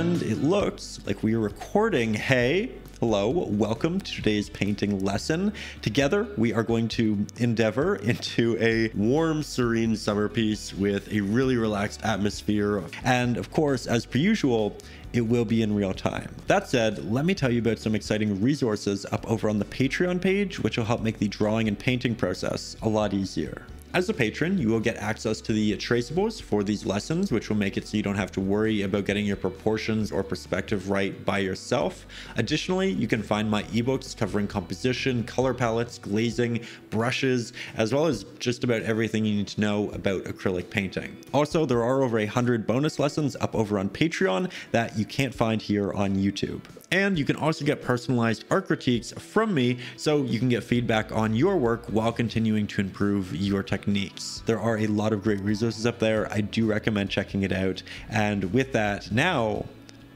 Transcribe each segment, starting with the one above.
And it looks like we are recording. Hey, hello, welcome to today's painting lesson. Together, we are going to endeavor into a warm, serene summer piece with a really relaxed atmosphere. And of course, as per usual, it will be in real time. That said, let me tell you about some exciting resources up over on the Patreon page, which will help make the drawing and painting process a lot easier. As a patron, you will get access to the traceables for these lessons, which will make it so you don't have to worry about getting your proportions or perspective right by yourself. Additionally, you can find my ebooks covering composition, color palettes, glazing, brushes, as well as just about everything you need to know about acrylic painting. Also, there are over a hundred bonus lessons up over on Patreon that you can't find here on YouTube. And you can also get personalized art critiques from me so you can get feedback on your work while continuing to improve your techniques. There are a lot of great resources up there. I do recommend checking it out. And with that, now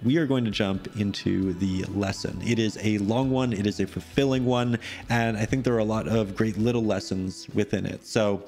we are going to jump into the lesson. It is a long one, it is a fulfilling one, and I think there are a lot of great little lessons within it. So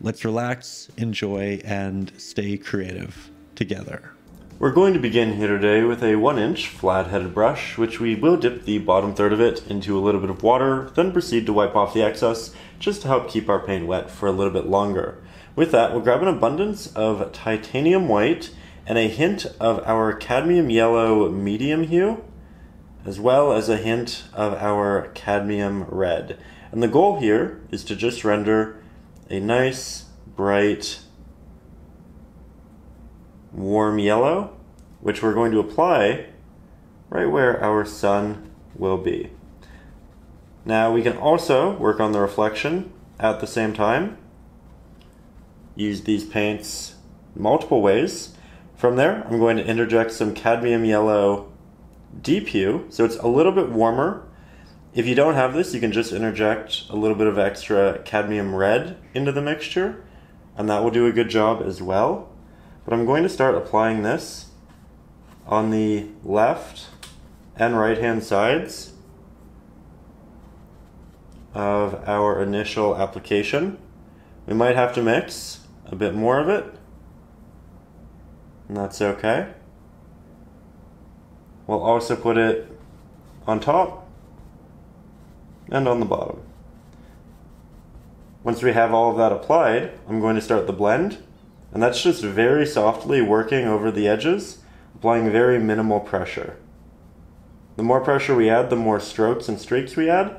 let's relax, enjoy, and stay creative together. We're going to begin here today with a 1 inch flat headed brush, which we will dip the bottom third of it into a little bit of water, then proceed to wipe off the excess, just to help keep our paint wet for a little bit longer. With that, we'll grab an abundance of titanium white and a hint of our cadmium yellow medium hue, as well as a hint of our cadmium red. And the goal here is to just render a nice, bright, warm yellow, which we're going to apply right where our sun will be. Now we can also work on the reflection at the same time. Use these paints multiple ways. From there, I'm going to interject some cadmium yellow deep hue, so it's a little bit warmer. If you don't have this, you can just interject a little bit of extra cadmium red into the mixture, and that will do a good job as well. But I'm going to start applying this on the left and right hand sides of our initial application. We might have to mix a bit more of it, and that's okay. We'll also put it on top and on the bottom. Once we have all of that applied, I'm going to start the blend and that's just very softly working over the edges, applying very minimal pressure. The more pressure we add, the more strokes and streaks we add,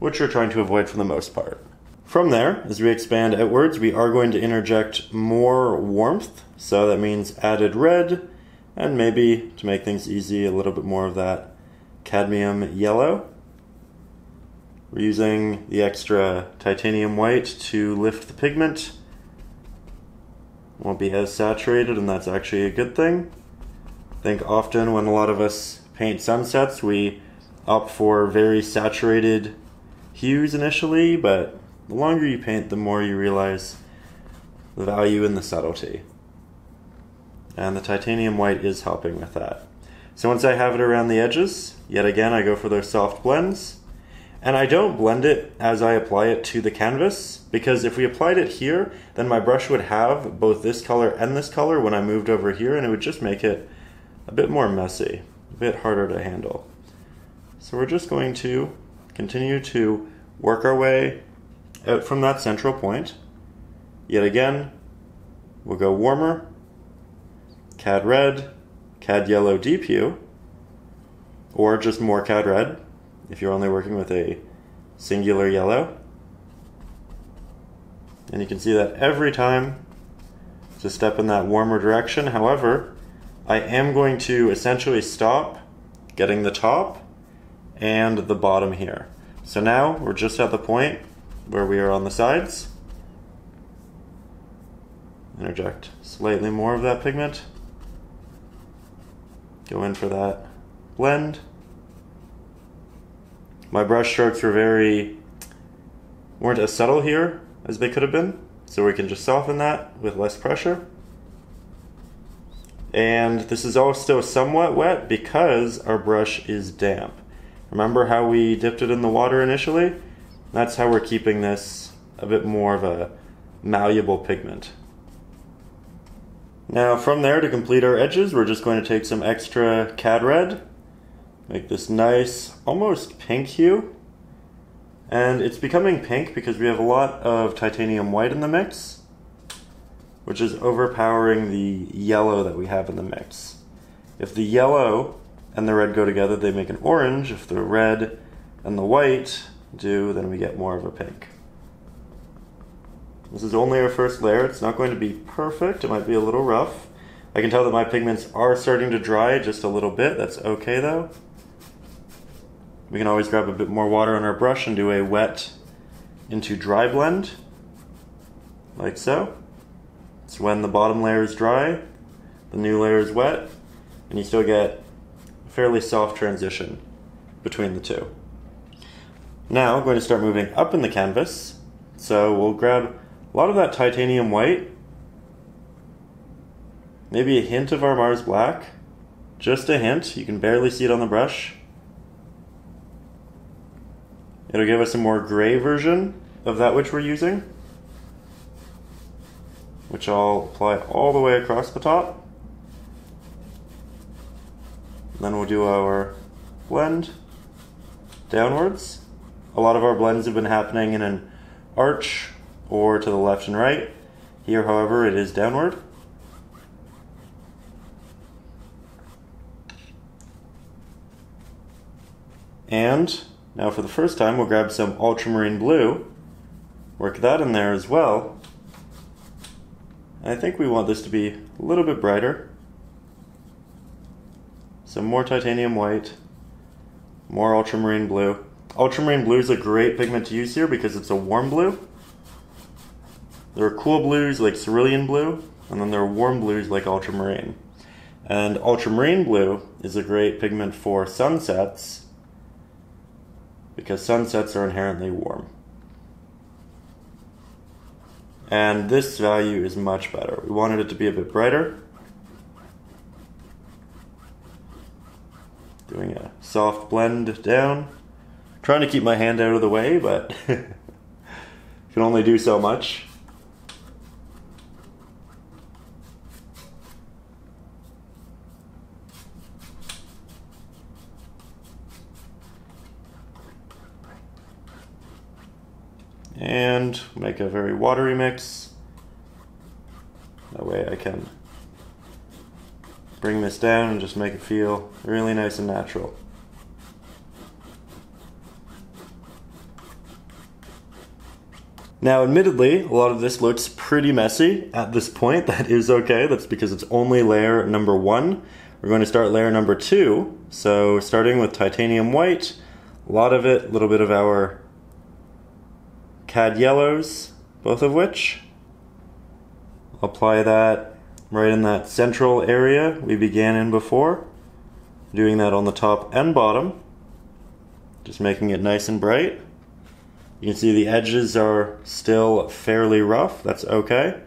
which we're trying to avoid for the most part. From there, as we expand outwards, we are going to interject more warmth, so that means added red, and maybe, to make things easy, a little bit more of that cadmium yellow. We're using the extra titanium white to lift the pigment won't be as saturated and that's actually a good thing. I think often when a lot of us paint sunsets we opt for very saturated hues initially, but the longer you paint the more you realize the value in the subtlety. And the titanium white is helping with that. So once I have it around the edges, yet again I go for those soft blends. And I don't blend it as I apply it to the canvas because if we applied it here, then my brush would have both this color and this color when I moved over here and it would just make it a bit more messy, a bit harder to handle. So we're just going to continue to work our way out from that central point. Yet again, we'll go warmer, cad red, cad yellow deep hue, or just more cad red if you're only working with a singular yellow. And you can see that every time it's a step in that warmer direction. However, I am going to essentially stop getting the top and the bottom here. So now we're just at the point where we are on the sides. Interject slightly more of that pigment. Go in for that blend. My brush strokes were very, weren't as subtle here as they could have been. So we can just soften that with less pressure. And this is all still somewhat wet because our brush is damp. Remember how we dipped it in the water initially? That's how we're keeping this a bit more of a malleable pigment. Now from there to complete our edges, we're just going to take some extra cad red, make this nice, almost pink hue. And it's becoming pink because we have a lot of titanium white in the mix, which is overpowering the yellow that we have in the mix. If the yellow and the red go together, they make an orange. If the red and the white do, then we get more of a pink. This is only our first layer. It's not going to be perfect. It might be a little rough. I can tell that my pigments are starting to dry just a little bit. That's okay though. We can always grab a bit more water on our brush and do a wet into dry blend, like so. So when the bottom layer is dry, the new layer is wet, and you still get a fairly soft transition between the two. Now I'm going to start moving up in the canvas. So we'll grab a lot of that titanium white, maybe a hint of our Mars black, just a hint, you can barely see it on the brush. It'll give us a more gray version of that which we're using, which I'll apply all the way across the top. then we'll do our blend downwards. A lot of our blends have been happening in an arch or to the left and right. Here, however, it is downward. And now for the first time, we'll grab some ultramarine blue, work that in there as well. I think we want this to be a little bit brighter. Some more titanium white, more ultramarine blue. Ultramarine blue is a great pigment to use here because it's a warm blue. There are cool blues like cerulean blue, and then there are warm blues like ultramarine. And ultramarine blue is a great pigment for sunsets because sunsets are inherently warm. And this value is much better. We wanted it to be a bit brighter. Doing a soft blend down. Trying to keep my hand out of the way, but can only do so much. And make a very watery mix. That way I can bring this down and just make it feel really nice and natural. Now, admittedly, a lot of this looks pretty messy at this point. That is okay. That's because it's only layer number one. We're going to start layer number two. So starting with titanium white, a lot of it, a little bit of our cad yellows, both of which. Apply that right in that central area we began in before. Doing that on the top and bottom. Just making it nice and bright. You can see the edges are still fairly rough. That's okay.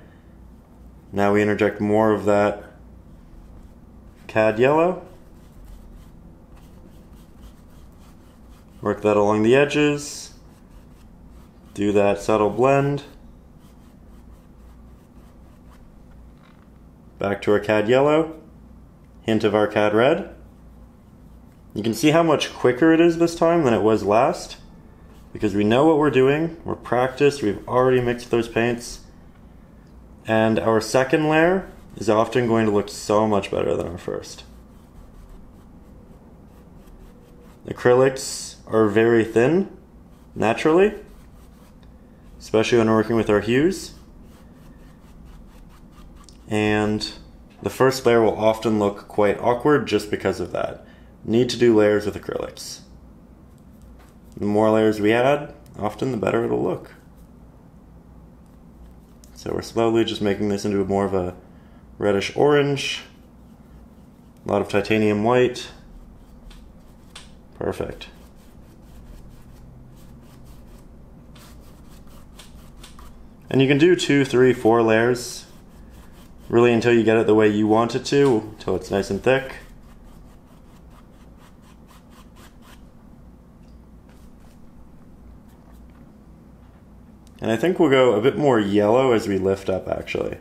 Now we interject more of that cad yellow. Work that along the edges do that subtle blend. Back to our cad yellow, hint of our cad red. You can see how much quicker it is this time than it was last because we know what we're doing, we're practiced, we've already mixed those paints, and our second layer is often going to look so much better than our first. Acrylics are very thin, naturally, especially when we're working with our hues. And the first layer will often look quite awkward just because of that. Need to do layers with acrylics. The more layers we add, often the better it'll look. So we're slowly just making this into more of a reddish orange. A lot of titanium white. Perfect. And you can do two, three, four layers, really until you get it the way you want it to, until it's nice and thick. And I think we'll go a bit more yellow as we lift up actually.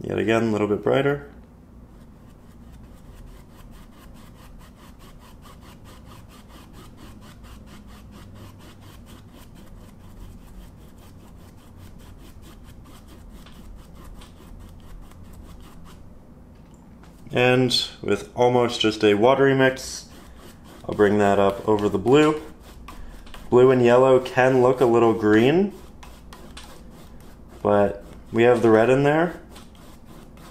Yet again, a little bit brighter. And with almost just a watery mix, I'll bring that up over the blue. Blue and yellow can look a little green, but we have the red in there,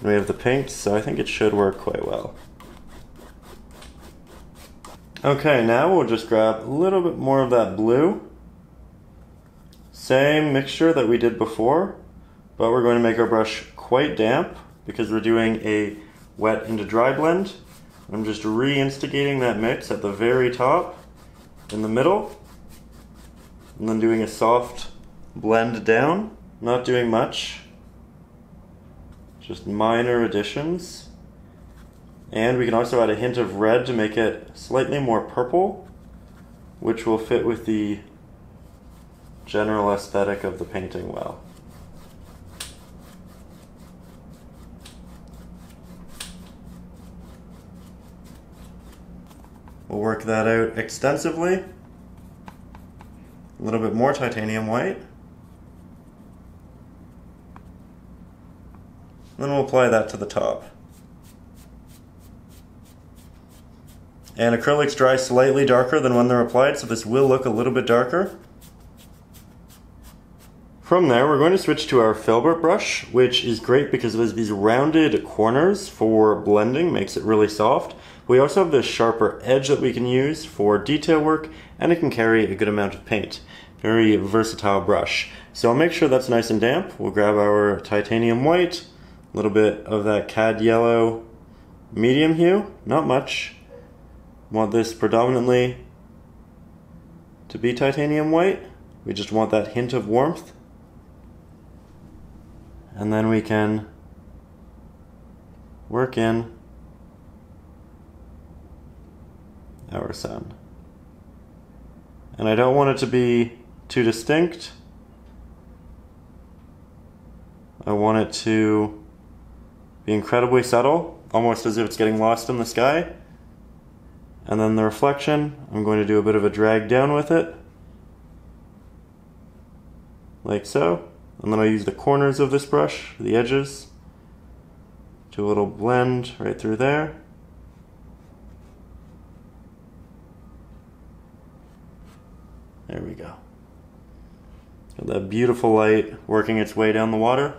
we have the pink, so I think it should work quite well. Okay, now we'll just grab a little bit more of that blue. Same mixture that we did before, but we're going to make our brush quite damp because we're doing a wet into dry blend. I'm just re-instigating that mix at the very top, in the middle, and then doing a soft blend down, not doing much, just minor additions. And we can also add a hint of red to make it slightly more purple, which will fit with the general aesthetic of the painting well. We'll work that out extensively. A little bit more titanium white. Then we'll apply that to the top. And acrylics dry slightly darker than when they're applied, so this will look a little bit darker. From there, we're going to switch to our filbert brush, which is great because it has these rounded corners for blending, makes it really soft. We also have this sharper edge that we can use for detail work, and it can carry a good amount of paint. Very versatile brush. So I'll make sure that's nice and damp. We'll grab our titanium white, a little bit of that cad yellow medium hue, not much. Want this predominantly to be titanium white. We just want that hint of warmth and then we can work in our sun. And I don't want it to be too distinct. I want it to be incredibly subtle, almost as if it's getting lost in the sky. And then the reflection, I'm going to do a bit of a drag down with it, like so. And then I'll use the corners of this brush, the edges, do a little blend right through there. There we go. Got that beautiful light working its way down the water.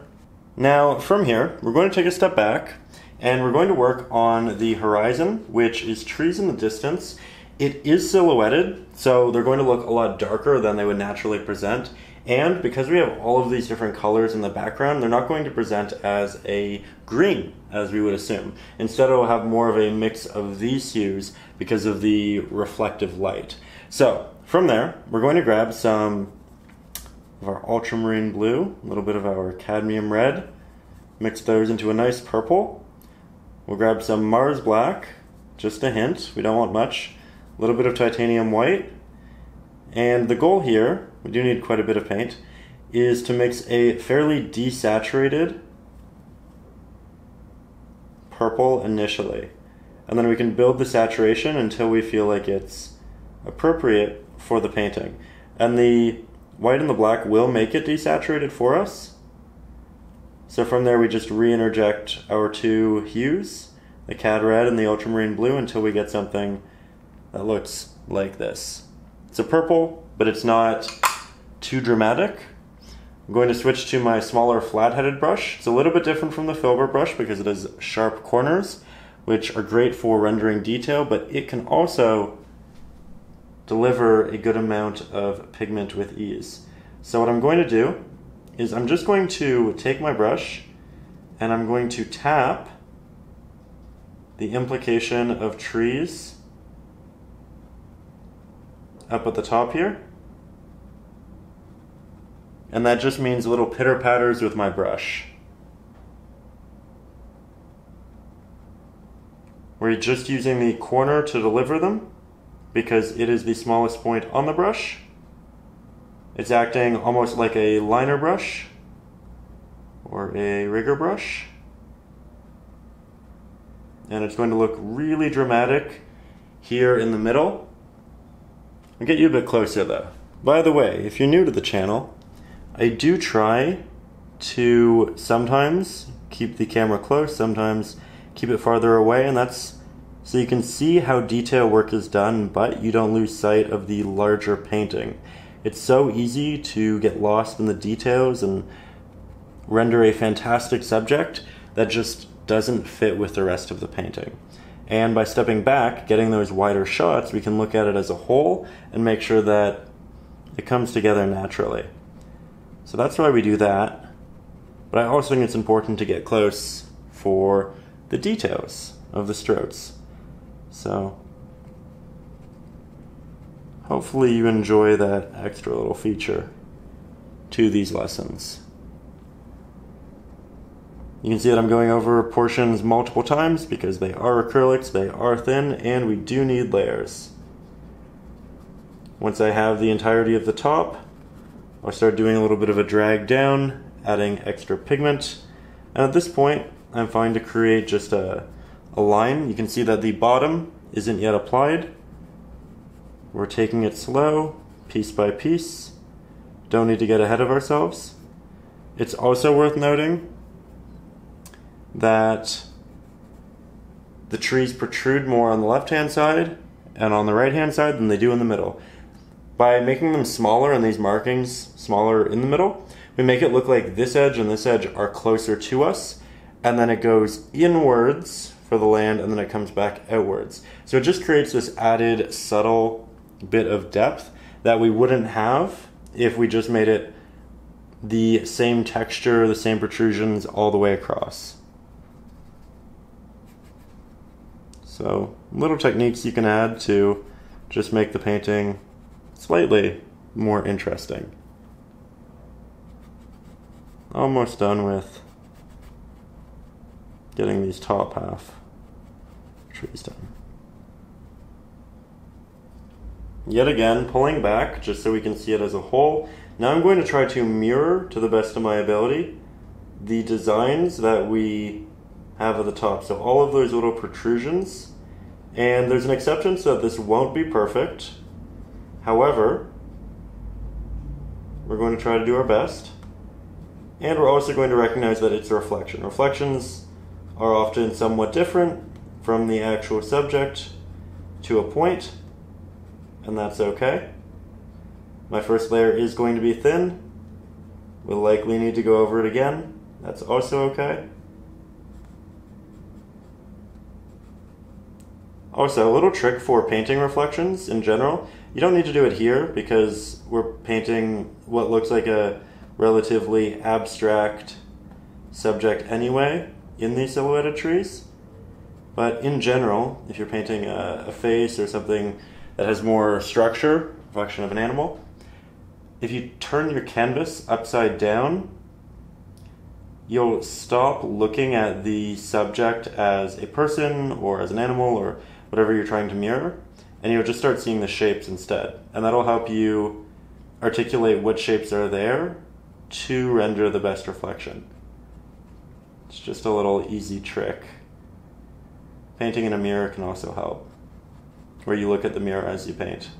Now, from here, we're going to take a step back and we're going to work on the horizon, which is trees in the distance. It is silhouetted, so they're going to look a lot darker than they would naturally present. And because we have all of these different colors in the background, they're not going to present as a green, as we would assume. Instead, it will have more of a mix of these hues because of the reflective light. So, from there, we're going to grab some of our ultramarine blue, a little bit of our cadmium red, mix those into a nice purple. We'll grab some Mars black, just a hint, we don't want much, a little bit of titanium white, and the goal here, we do need quite a bit of paint, is to mix a fairly desaturated purple initially. And then we can build the saturation until we feel like it's appropriate for the painting. And the white and the black will make it desaturated for us. So from there we just re-interject our two hues, the cad red and the ultramarine blue until we get something that looks like this. It's a purple, but it's not too dramatic. I'm going to switch to my smaller flat-headed brush. It's a little bit different from the filbert brush because it has sharp corners, which are great for rendering detail, but it can also deliver a good amount of pigment with ease. So what I'm going to do is I'm just going to take my brush and I'm going to tap the implication of trees up at the top here. And that just means little pitter patters with my brush. We're just using the corner to deliver them because it is the smallest point on the brush. It's acting almost like a liner brush or a rigger brush. and it's going to look really dramatic here in the middle. I'll get you a bit closer though. By the way, if you're new to the channel, I do try to sometimes keep the camera close, sometimes keep it farther away, and that's so you can see how detail work is done, but you don't lose sight of the larger painting. It's so easy to get lost in the details and render a fantastic subject that just doesn't fit with the rest of the painting. And by stepping back, getting those wider shots, we can look at it as a whole and make sure that it comes together naturally. So that's why we do that. But I also think it's important to get close for the details of the strokes. So hopefully you enjoy that extra little feature to these lessons. You can see that I'm going over portions multiple times because they are acrylics, they are thin, and we do need layers. Once I have the entirety of the top, I'll start doing a little bit of a drag down, adding extra pigment. And at this point, I'm fine to create just a, a line. You can see that the bottom isn't yet applied. We're taking it slow, piece by piece. Don't need to get ahead of ourselves. It's also worth noting that the trees protrude more on the left hand side and on the right hand side than they do in the middle. By making them smaller and these markings smaller in the middle, we make it look like this edge and this edge are closer to us, and then it goes inwards for the land and then it comes back outwards. So it just creates this added subtle bit of depth that we wouldn't have if we just made it the same texture, the same protrusions all the way across. So little techniques you can add to just make the painting slightly more interesting. Almost done with getting these top half trees done. Yet again, pulling back just so we can see it as a whole. Now I'm going to try to mirror to the best of my ability the designs that we have at the top. So all of those little protrusions. And there's an exception so that this won't be perfect. However, we're going to try to do our best. And we're also going to recognize that it's a reflection. Reflections are often somewhat different from the actual subject to a point, and that's okay. My first layer is going to be thin. We'll likely need to go over it again. That's also okay. Also, a little trick for painting reflections in general. You don't need to do it here because we're painting what looks like a relatively abstract subject anyway in these silhouetted trees. But in general, if you're painting a, a face or something that has more structure, reflection of an animal, if you turn your canvas upside down, you'll stop looking at the subject as a person or as an animal or whatever you're trying to mirror, and you'll just start seeing the shapes instead. And that'll help you articulate what shapes are there to render the best reflection. It's just a little easy trick. Painting in a mirror can also help, where you look at the mirror as you paint.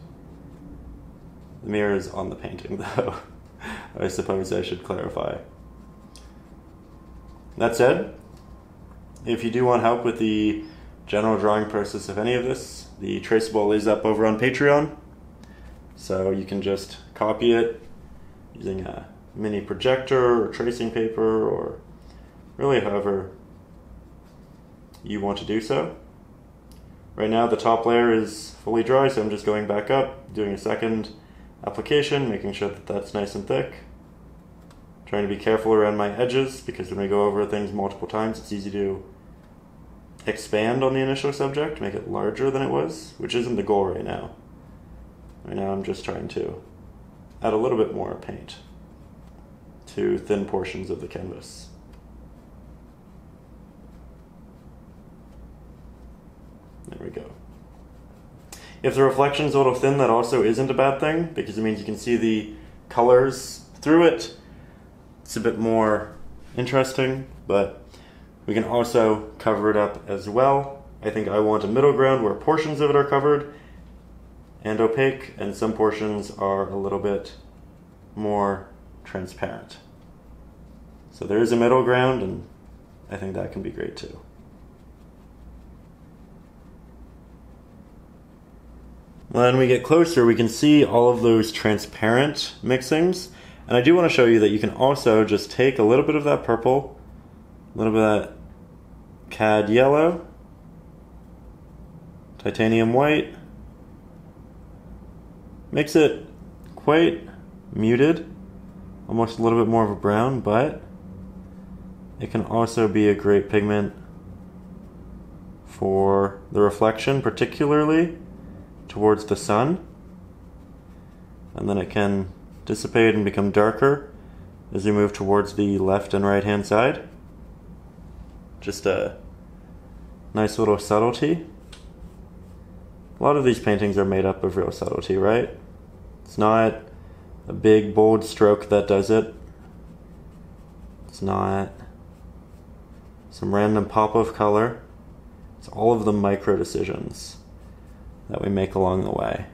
The mirror is on the painting, though. I suppose I should clarify. That said, if you do want help with the general drawing process of any of this. The traceable is up over on Patreon, so you can just copy it using a mini projector or tracing paper or really however you want to do so. Right now the top layer is fully dry, so I'm just going back up, doing a second application, making sure that that's nice and thick. Trying to be careful around my edges because when we go over things multiple times, it's easy to expand on the initial subject, make it larger than it was, which isn't the goal right now. Right now I'm just trying to add a little bit more paint to thin portions of the canvas. There we go. If the reflection is a little thin, that also isn't a bad thing because it means you can see the colors through it. It's a bit more interesting, but we can also cover it up as well I think I want a middle ground where portions of it are covered and opaque, and some portions are a little bit more transparent. So there is a middle ground, and I think that can be great too. When we get closer, we can see all of those transparent mixings. And I do want to show you that you can also just take a little bit of that purple, a little bit of that cad yellow, titanium white, makes it quite muted, almost a little bit more of a brown, but it can also be a great pigment for the reflection, particularly towards the sun. And then it can dissipate and become darker as you move towards the left and right hand side. Just a nice little subtlety. A lot of these paintings are made up of real subtlety, right? It's not a big bold stroke that does it. It's not some random pop of color. It's all of the micro decisions that we make along the way.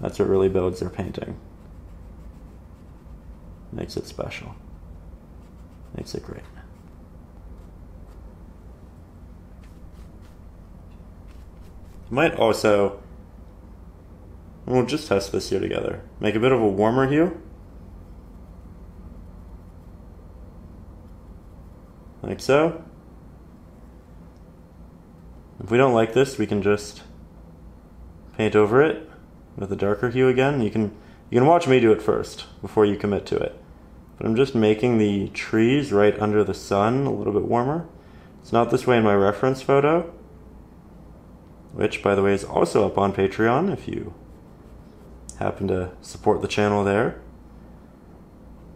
That's what really builds their painting. Makes it special. Makes it great. Might also, we'll just test this here together. Make a bit of a warmer hue. Like so. If we don't like this, we can just paint over it with a darker hue again. You can you can watch me do it first before you commit to it. But I'm just making the trees right under the sun a little bit warmer. It's not this way in my reference photo, which by the way is also up on Patreon if you happen to support the channel there.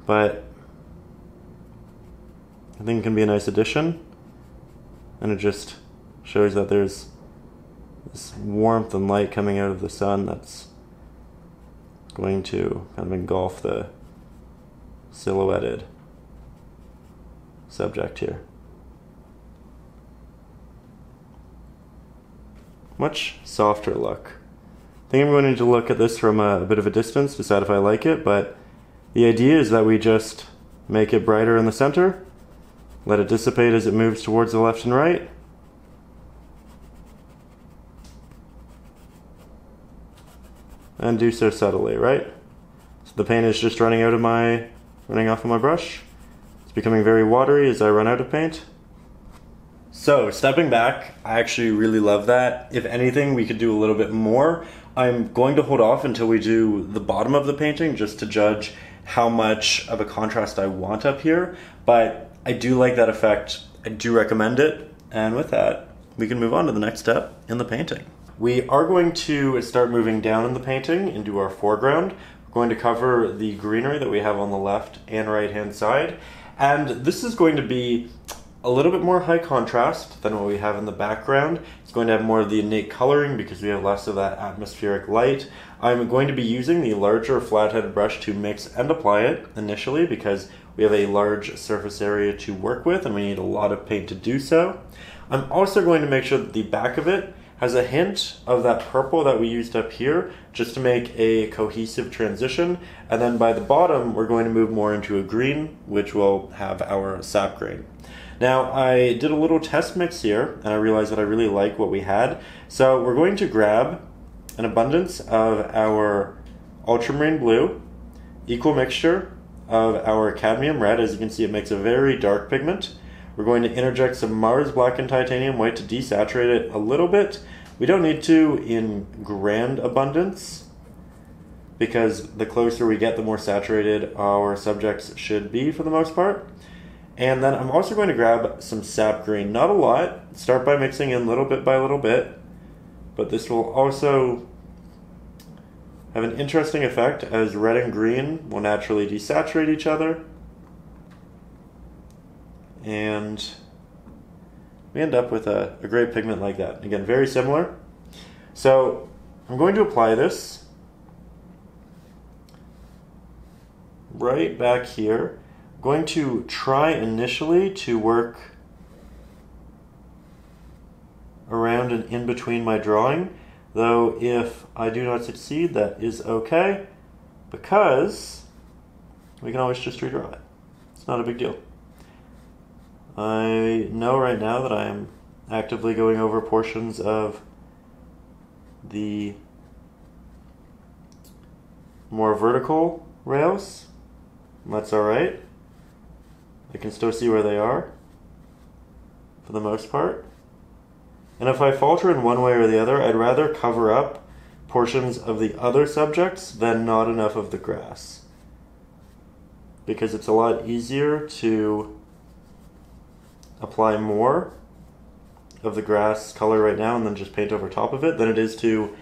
But I think it can be a nice addition. And it just shows that there's this warmth and light coming out of the sun that's going to kind of engulf the silhouetted subject here. Much softer look. I think I'm going to look at this from a, a bit of a distance, decide if I like it, but the idea is that we just make it brighter in the center, let it dissipate as it moves towards the left and right, and do so subtly, right? So the paint is just running out of my, running off of my brush. It's becoming very watery as I run out of paint. So stepping back, I actually really love that. If anything, we could do a little bit more. I'm going to hold off until we do the bottom of the painting just to judge how much of a contrast I want up here. But I do like that effect. I do recommend it. And with that, we can move on to the next step in the painting. We are going to start moving down in the painting into our foreground. We're going to cover the greenery that we have on the left and right hand side. And this is going to be a little bit more high contrast than what we have in the background. It's going to have more of the innate coloring because we have less of that atmospheric light. I'm going to be using the larger flathead brush to mix and apply it initially because we have a large surface area to work with and we need a lot of paint to do so. I'm also going to make sure that the back of it has a hint of that purple that we used up here just to make a cohesive transition. And then by the bottom, we're going to move more into a green, which will have our sap green. Now, I did a little test mix here, and I realized that I really like what we had. So we're going to grab an abundance of our ultramarine blue, equal mixture of our cadmium red. As you can see, it makes a very dark pigment. We're going to interject some Mars Black and Titanium White to desaturate it a little bit. We don't need to in grand abundance because the closer we get, the more saturated our subjects should be for the most part. And then I'm also going to grab some sap green, not a lot. Start by mixing in little bit by little bit, but this will also have an interesting effect as red and green will naturally desaturate each other and we end up with a, a great pigment like that. Again, very similar. So I'm going to apply this right back here. I'm going to try initially to work around and in between my drawing. Though if I do not succeed, that is okay because we can always just redraw it. It's not a big deal. I know right now that I am actively going over portions of the more vertical rails. That's alright. I can still see where they are for the most part. And if I falter in one way or the other, I'd rather cover up portions of the other subjects than not enough of the grass. Because it's a lot easier to apply more of the grass color right now and then just paint over top of it than it is to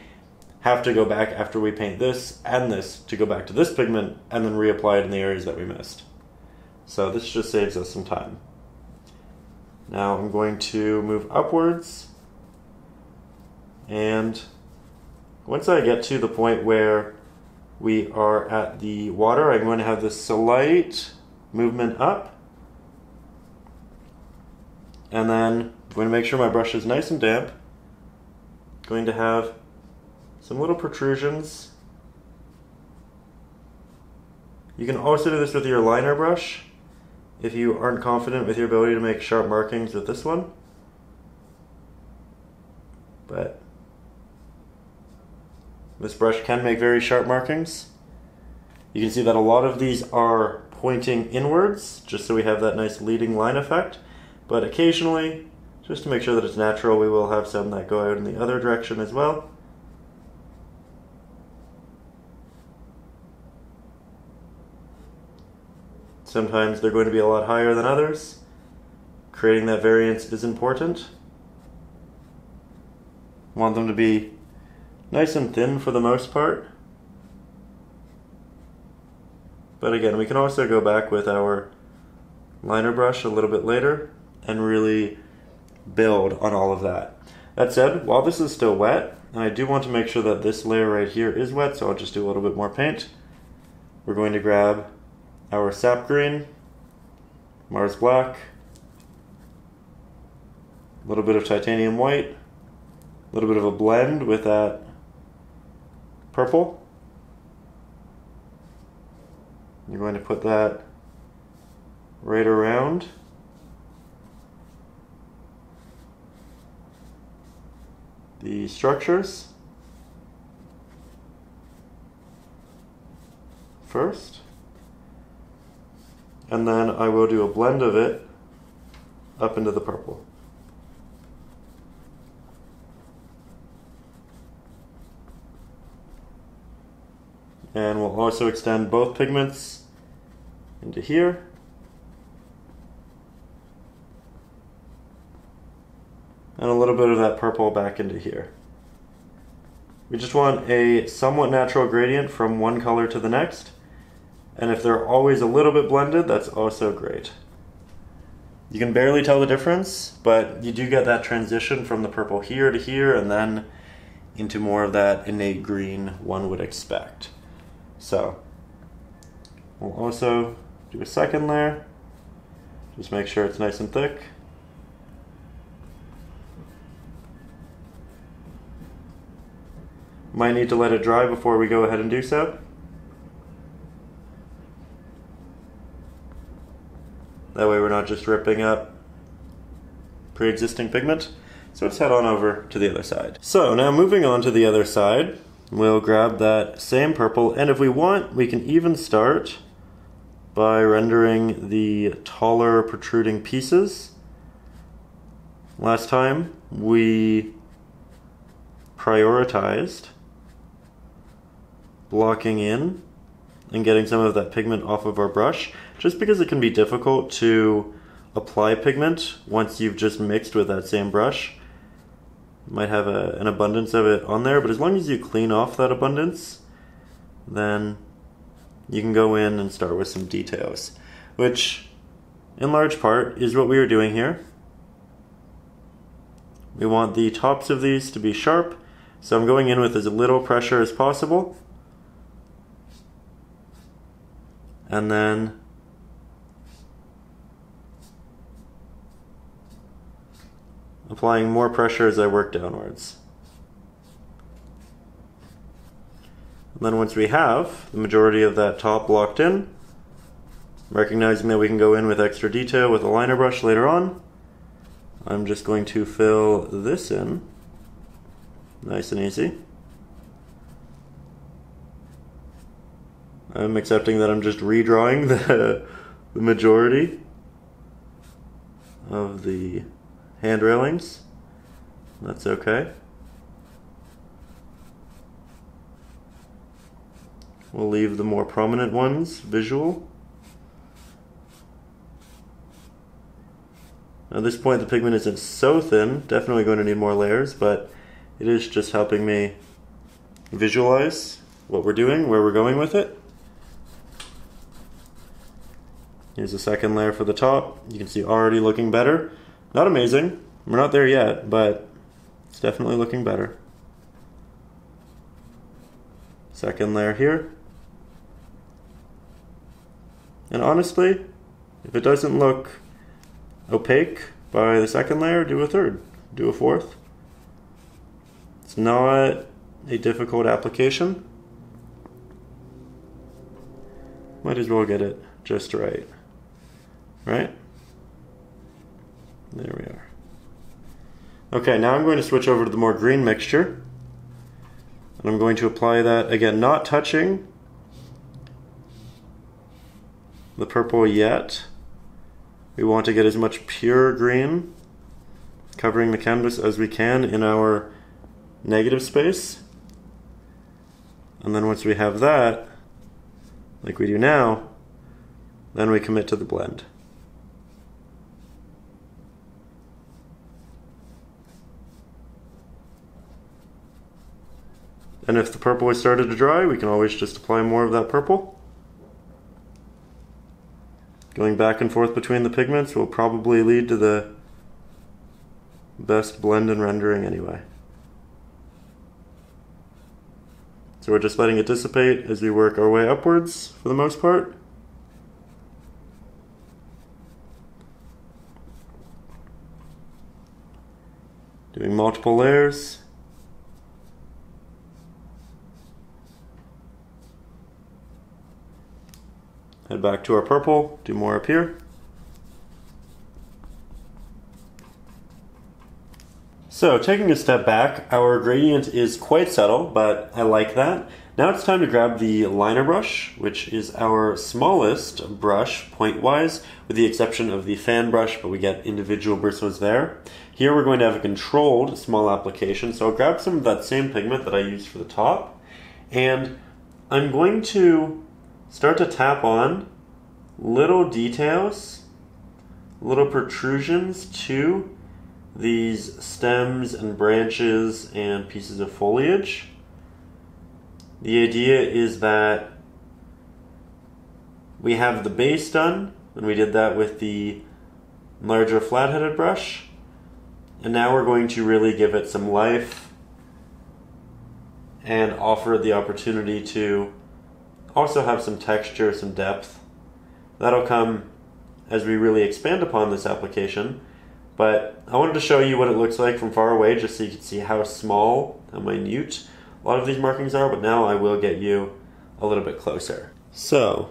have to go back after we paint this and this to go back to this pigment and then reapply it in the areas that we missed. So this just saves us some time. Now I'm going to move upwards and once I get to the point where we are at the water, I'm going to have this slight movement up and then I'm going to make sure my brush is nice and damp. Going to have some little protrusions. You can also do this with your liner brush if you aren't confident with your ability to make sharp markings with this one. But this brush can make very sharp markings. You can see that a lot of these are pointing inwards, just so we have that nice leading line effect. But occasionally, just to make sure that it's natural, we will have some that go out in the other direction as well. Sometimes they're going to be a lot higher than others. Creating that variance is important. Want them to be nice and thin for the most part. But again, we can also go back with our liner brush a little bit later and really build on all of that. That said, while this is still wet, and I do want to make sure that this layer right here is wet, so I'll just do a little bit more paint. We're going to grab our sap green, Mars black, a little bit of titanium white, a little bit of a blend with that purple. You're going to put that right around the structures first and then I will do a blend of it up into the purple. And we'll also extend both pigments into here. And a little bit of that purple back into here. We just want a somewhat natural gradient from one color to the next. And if they're always a little bit blended, that's also great. You can barely tell the difference, but you do get that transition from the purple here to here and then into more of that innate green one would expect. So, we'll also do a second layer. Just make sure it's nice and thick. Might need to let it dry before we go ahead and do so. That way we're not just ripping up pre-existing pigment. So let's head on over to the other side. So now moving on to the other side, we'll grab that same purple, and if we want, we can even start by rendering the taller protruding pieces. Last time we prioritized blocking in and getting some of that pigment off of our brush, just because it can be difficult to apply pigment once you've just mixed with that same brush. You might have a, an abundance of it on there, but as long as you clean off that abundance, then you can go in and start with some details, which in large part is what we are doing here. We want the tops of these to be sharp, so I'm going in with as little pressure as possible. And then applying more pressure as I work downwards. And then once we have the majority of that top locked in, recognizing that we can go in with extra detail with a liner brush later on, I'm just going to fill this in nice and easy. I'm accepting that I'm just redrawing the, the majority of the hand railings. That's okay. We'll leave the more prominent ones visual. At this point the pigment isn't so thin, definitely going to need more layers, but it is just helping me visualize what we're doing, where we're going with it. Here's the second layer for the top. You can see already looking better. Not amazing. We're not there yet, but it's definitely looking better. Second layer here. And honestly, if it doesn't look opaque by the second layer, do a third, do a fourth. It's not a difficult application. Might as well get it just right right? There we are. Okay, now I'm going to switch over to the more green mixture. And I'm going to apply that, again, not touching the purple yet. We want to get as much pure green covering the canvas as we can in our negative space. And then once we have that, like we do now, then we commit to the blend. And if the purple has started to dry, we can always just apply more of that purple. Going back and forth between the pigments will probably lead to the best blend and rendering anyway. So we're just letting it dissipate as we work our way upwards for the most part. Doing multiple layers. Head back to our purple, do more up here. So taking a step back, our gradient is quite subtle, but I like that. Now it's time to grab the liner brush, which is our smallest brush point-wise, with the exception of the fan brush, but we get individual bristles there. Here we're going to have a controlled small application, so I'll grab some of that same pigment that I used for the top, and I'm going to start to tap on little details, little protrusions to these stems and branches and pieces of foliage. The idea is that we have the base done, and we did that with the larger flat-headed brush. And now we're going to really give it some life and offer the opportunity to also have some texture, some depth. That'll come as we really expand upon this application. But I wanted to show you what it looks like from far away just so you can see how small and minute a lot of these markings are, but now I will get you a little bit closer. So,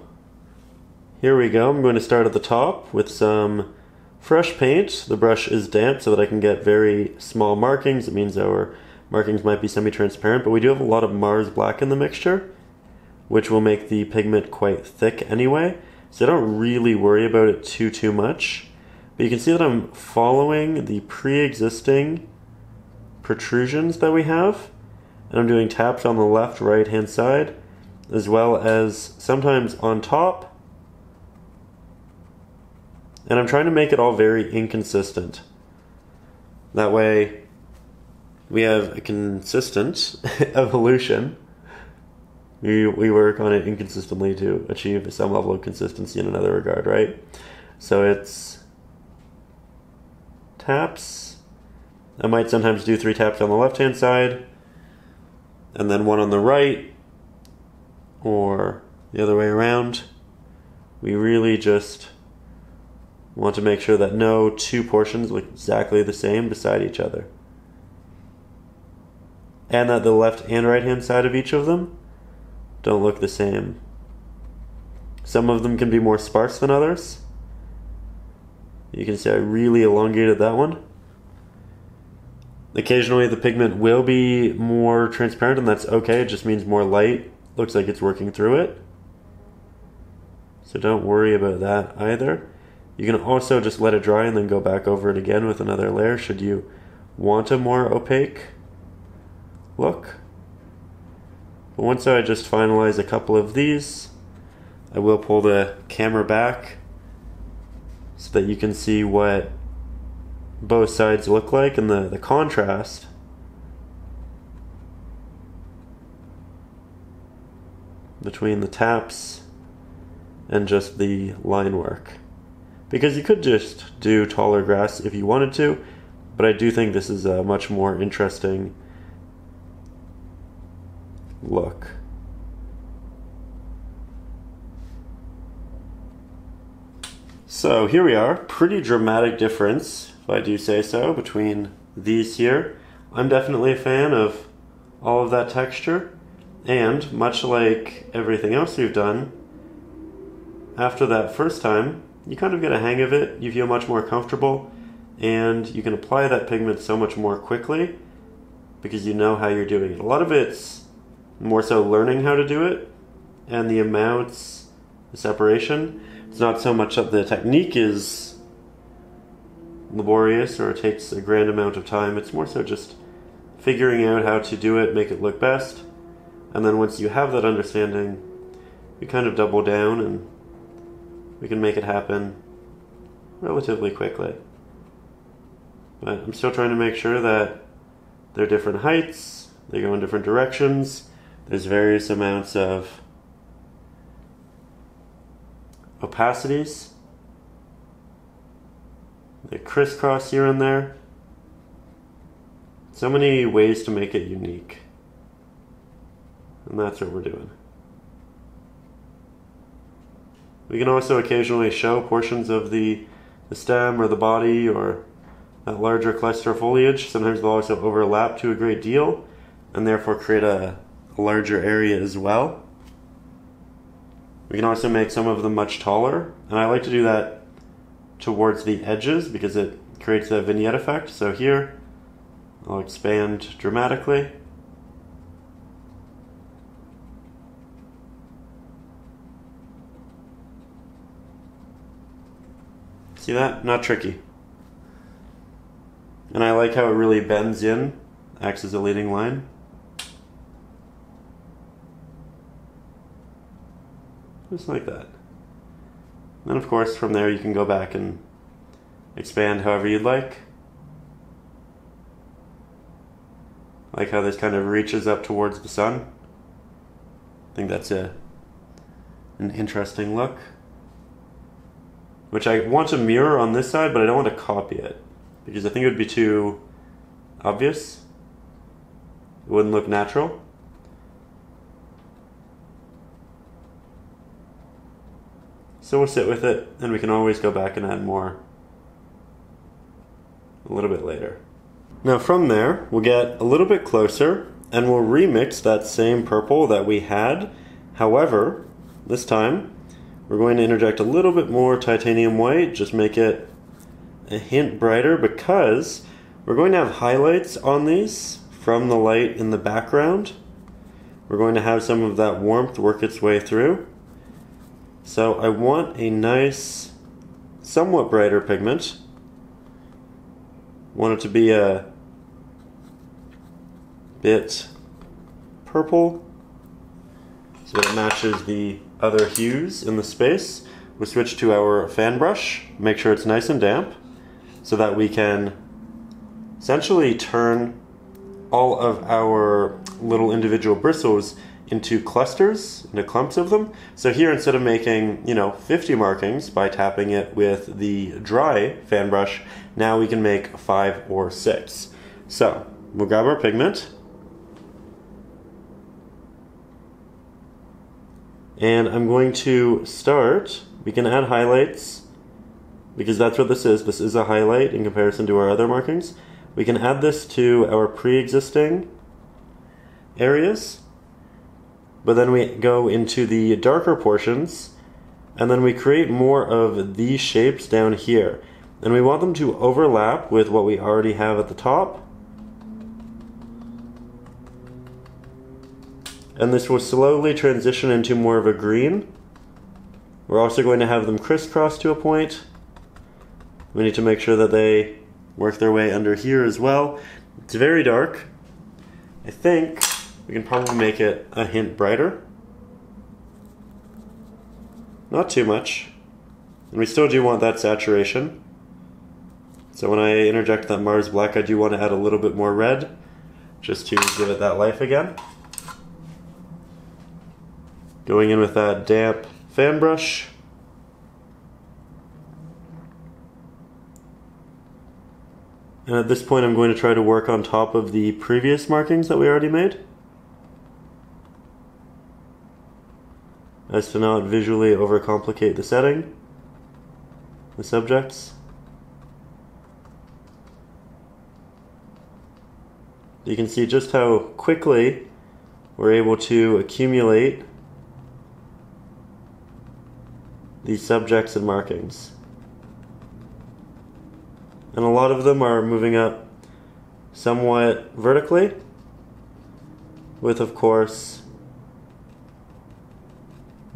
here we go. I'm going to start at the top with some fresh paint. The brush is damp so that I can get very small markings. It means our markings might be semi-transparent, but we do have a lot of Mars black in the mixture which will make the pigment quite thick anyway. So I don't really worry about it too, too much. But you can see that I'm following the pre-existing protrusions that we have. And I'm doing taps on the left, right hand side, as well as sometimes on top. And I'm trying to make it all very inconsistent. That way, we have a consistent evolution we, we work on it inconsistently to achieve some level of consistency in another regard, right? So it's taps. I might sometimes do three taps on the left hand side, and then one on the right, or the other way around. We really just want to make sure that no two portions look exactly the same beside each other. And that the left and right hand side of each of them don't look the same. Some of them can be more sparse than others. You can see I really elongated that one. Occasionally the pigment will be more transparent and that's okay, it just means more light looks like it's working through it. So don't worry about that either. You can also just let it dry and then go back over it again with another layer should you want a more opaque look. But once I just finalize a couple of these, I will pull the camera back so that you can see what both sides look like and the, the contrast. between the taps and just the line work. Because you could just do taller grass if you wanted to, but I do think this is a much more interesting look. So here we are, pretty dramatic difference, if I do say so, between these here. I'm definitely a fan of all of that texture, and much like everything else you've done, after that first time, you kind of get a hang of it, you feel much more comfortable, and you can apply that pigment so much more quickly because you know how you're doing it. A lot of it's more so learning how to do it and the amounts, the separation. It's not so much that the technique is laborious or it takes a grand amount of time. It's more so just figuring out how to do it, make it look best. And then once you have that understanding, you kind of double down and we can make it happen relatively quickly. But I'm still trying to make sure that they're different heights, they go in different directions, there's various amounts of opacities. They crisscross here and there. So many ways to make it unique. And that's what we're doing. We can also occasionally show portions of the, the stem or the body or that larger cluster of foliage. Sometimes they'll also overlap to a great deal and therefore create a, a larger area as well. We can also make some of them much taller, and I like to do that towards the edges because it creates a vignette effect. So here, I'll expand dramatically. See that? Not tricky. And I like how it really bends in, acts as a leading line. Just like that. And then of course from there you can go back and expand however you'd like. Like how this kind of reaches up towards the sun. I think that's a an interesting look which I want to mirror on this side, but I don't want to copy it because I think it would be too obvious. It wouldn't look natural. So we'll sit with it, and we can always go back and add more a little bit later. Now from there, we'll get a little bit closer, and we'll remix that same purple that we had. However, this time, we're going to interject a little bit more titanium white, just make it a hint brighter because we're going to have highlights on these from the light in the background. We're going to have some of that warmth work its way through. So I want a nice, somewhat brighter pigment. Want it to be a bit purple so that it matches the other hues in the space. We switch to our fan brush, make sure it's nice and damp, so that we can essentially turn all of our little individual bristles into clusters, into clumps of them. So here, instead of making, you know, 50 markings by tapping it with the dry fan brush, now we can make five or six. So we'll grab our pigment, And I'm going to start, we can add highlights because that's what this is. This is a highlight in comparison to our other markings. We can add this to our pre-existing areas, but then we go into the darker portions, and then we create more of these shapes down here. And we want them to overlap with what we already have at the top. And this will slowly transition into more of a green. We're also going to have them crisscross to a point. We need to make sure that they work their way under here as well. It's very dark. I think we can probably make it a hint brighter. Not too much. And we still do want that saturation. So when I interject that Mars black, I do want to add a little bit more red, just to give it that life again. Going in with that damp fan brush. And at this point I'm going to try to work on top of the previous markings that we already made. As to not visually overcomplicate the setting, the subjects. You can see just how quickly we're able to accumulate these subjects and markings. And a lot of them are moving up somewhat vertically, with, of course,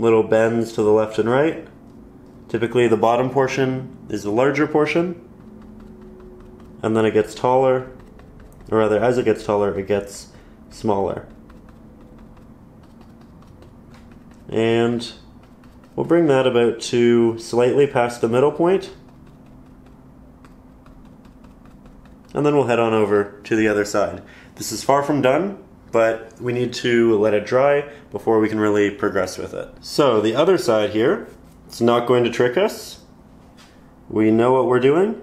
little bends to the left and right. Typically, the bottom portion is the larger portion, and then it gets taller, or rather, as it gets taller, it gets smaller. And We'll bring that about to slightly past the middle point. And then we'll head on over to the other side. This is far from done, but we need to let it dry before we can really progress with it. So the other side here, it's not going to trick us. We know what we're doing.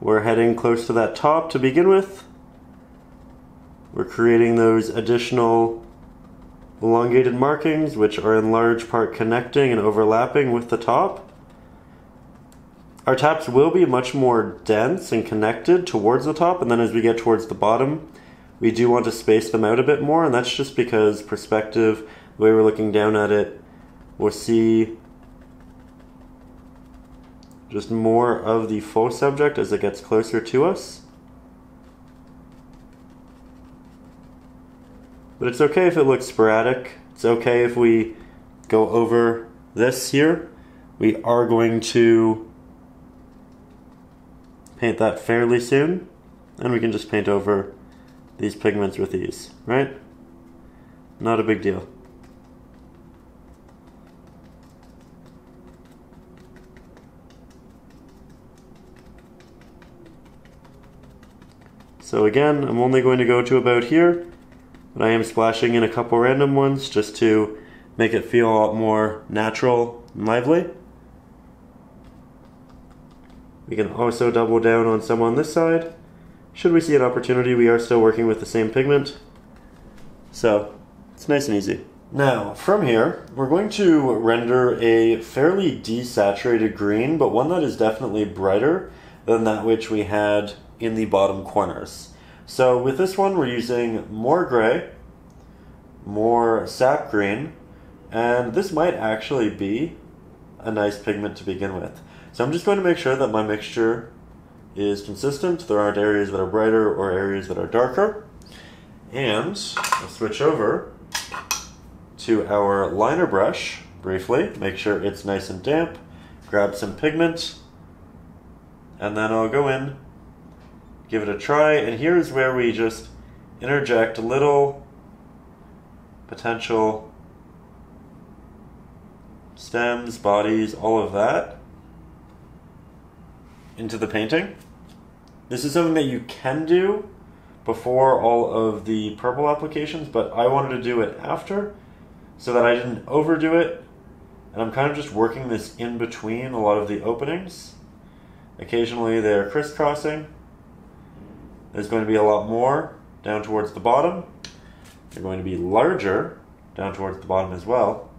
We're heading close to that top to begin with. We're creating those additional elongated markings, which are in large part connecting and overlapping with the top. Our taps will be much more dense and connected towards the top, and then as we get towards the bottom, we do want to space them out a bit more, and that's just because perspective, the way we're looking down at it, we'll see just more of the full subject as it gets closer to us. But it's okay if it looks sporadic. It's okay if we go over this here. We are going to paint that fairly soon. And we can just paint over these pigments with ease, right? Not a big deal. So again, I'm only going to go to about here. But I am splashing in a couple random ones just to make it feel a lot more natural and lively. We can also double down on some on this side. Should we see an opportunity, we are still working with the same pigment. So, it's nice and easy. Now, from here, we're going to render a fairly desaturated green, but one that is definitely brighter than that which we had in the bottom corners. So with this one, we're using more gray, more sap green, and this might actually be a nice pigment to begin with. So I'm just going to make sure that my mixture is consistent. There aren't areas that are brighter or areas that are darker. And I'll switch over to our liner brush briefly, make sure it's nice and damp, grab some pigment, and then I'll go in give it a try. And here's where we just interject little potential stems, bodies, all of that into the painting. This is something that you can do before all of the purple applications, but I wanted to do it after so that I didn't overdo it. And I'm kind of just working this in between a lot of the openings. Occasionally they're crisscrossing. There's going to be a lot more down towards the bottom. They're going to be larger down towards the bottom as well.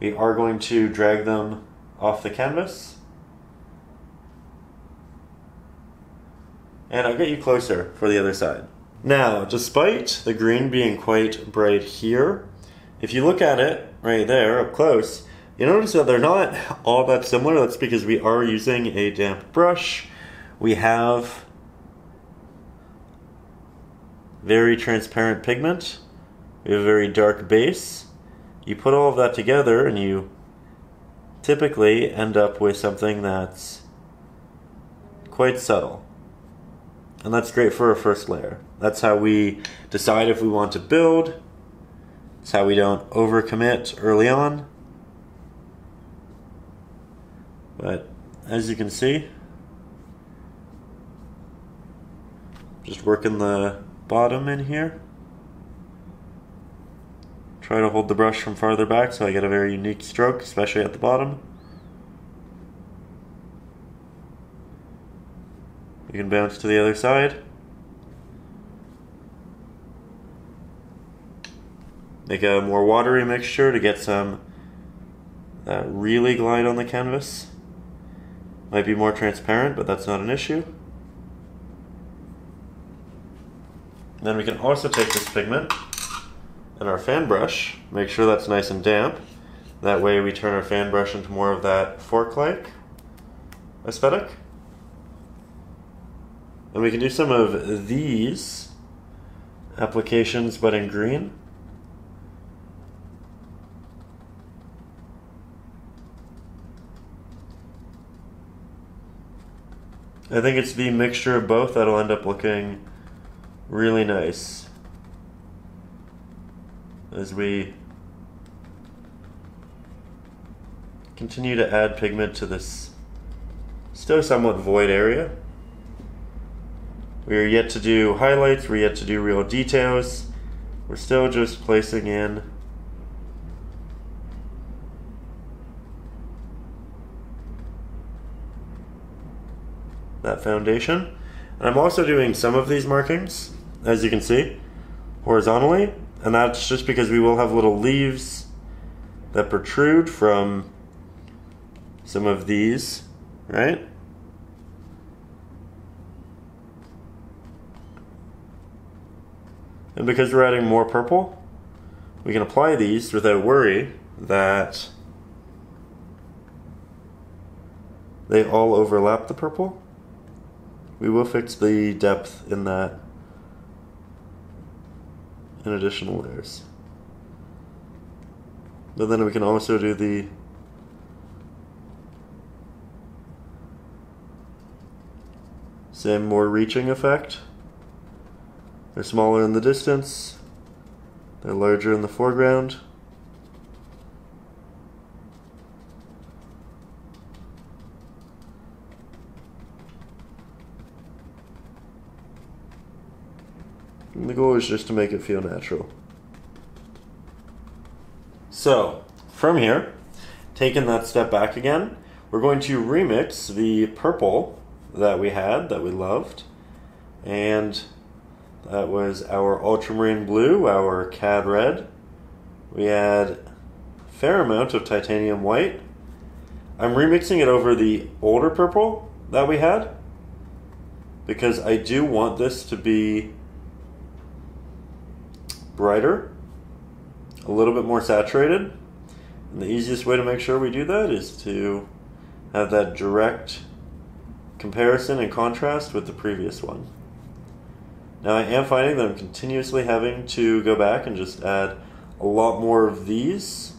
We are going to drag them off the canvas. And I'll get you closer for the other side. Now, despite the green being quite bright here, if you look at it right there up close, you notice that they're not all that similar. That's because we are using a damp brush. We have very transparent pigment. We have a very dark base. You put all of that together and you typically end up with something that's quite subtle. And that's great for a first layer. That's how we decide if we want to build. It's how we don't overcommit early on. But as you can see, just working the bottom in here. Try to hold the brush from farther back so I get a very unique stroke, especially at the bottom. You can bounce to the other side. Make a more watery mixture to get some that really glide on the canvas. Might be more transparent, but that's not an issue. Then we can also take this pigment and our fan brush, make sure that's nice and damp. That way we turn our fan brush into more of that fork-like aesthetic. And we can do some of these applications but in green. I think it's the mixture of both that'll end up looking really nice as we continue to add pigment to this still somewhat void area. We are yet to do highlights, we're yet to do real details. We're still just placing in that foundation. And I'm also doing some of these markings, as you can see, horizontally. And that's just because we will have little leaves that protrude from some of these, right? And because we're adding more purple, we can apply these without worry that they all overlap the purple. We will fix the depth in that in additional layers. But then we can also do the same more reaching effect. They're smaller in the distance, they're larger in the foreground. And the goal is just to make it feel natural. So, from here, taking that step back again, we're going to remix the purple that we had, that we loved, and that was our ultramarine blue, our cad red. We had a fair amount of titanium white. I'm remixing it over the older purple that we had because I do want this to be brighter, a little bit more saturated. And the easiest way to make sure we do that is to have that direct comparison and contrast with the previous one. Now I am finding that I'm continuously having to go back and just add a lot more of these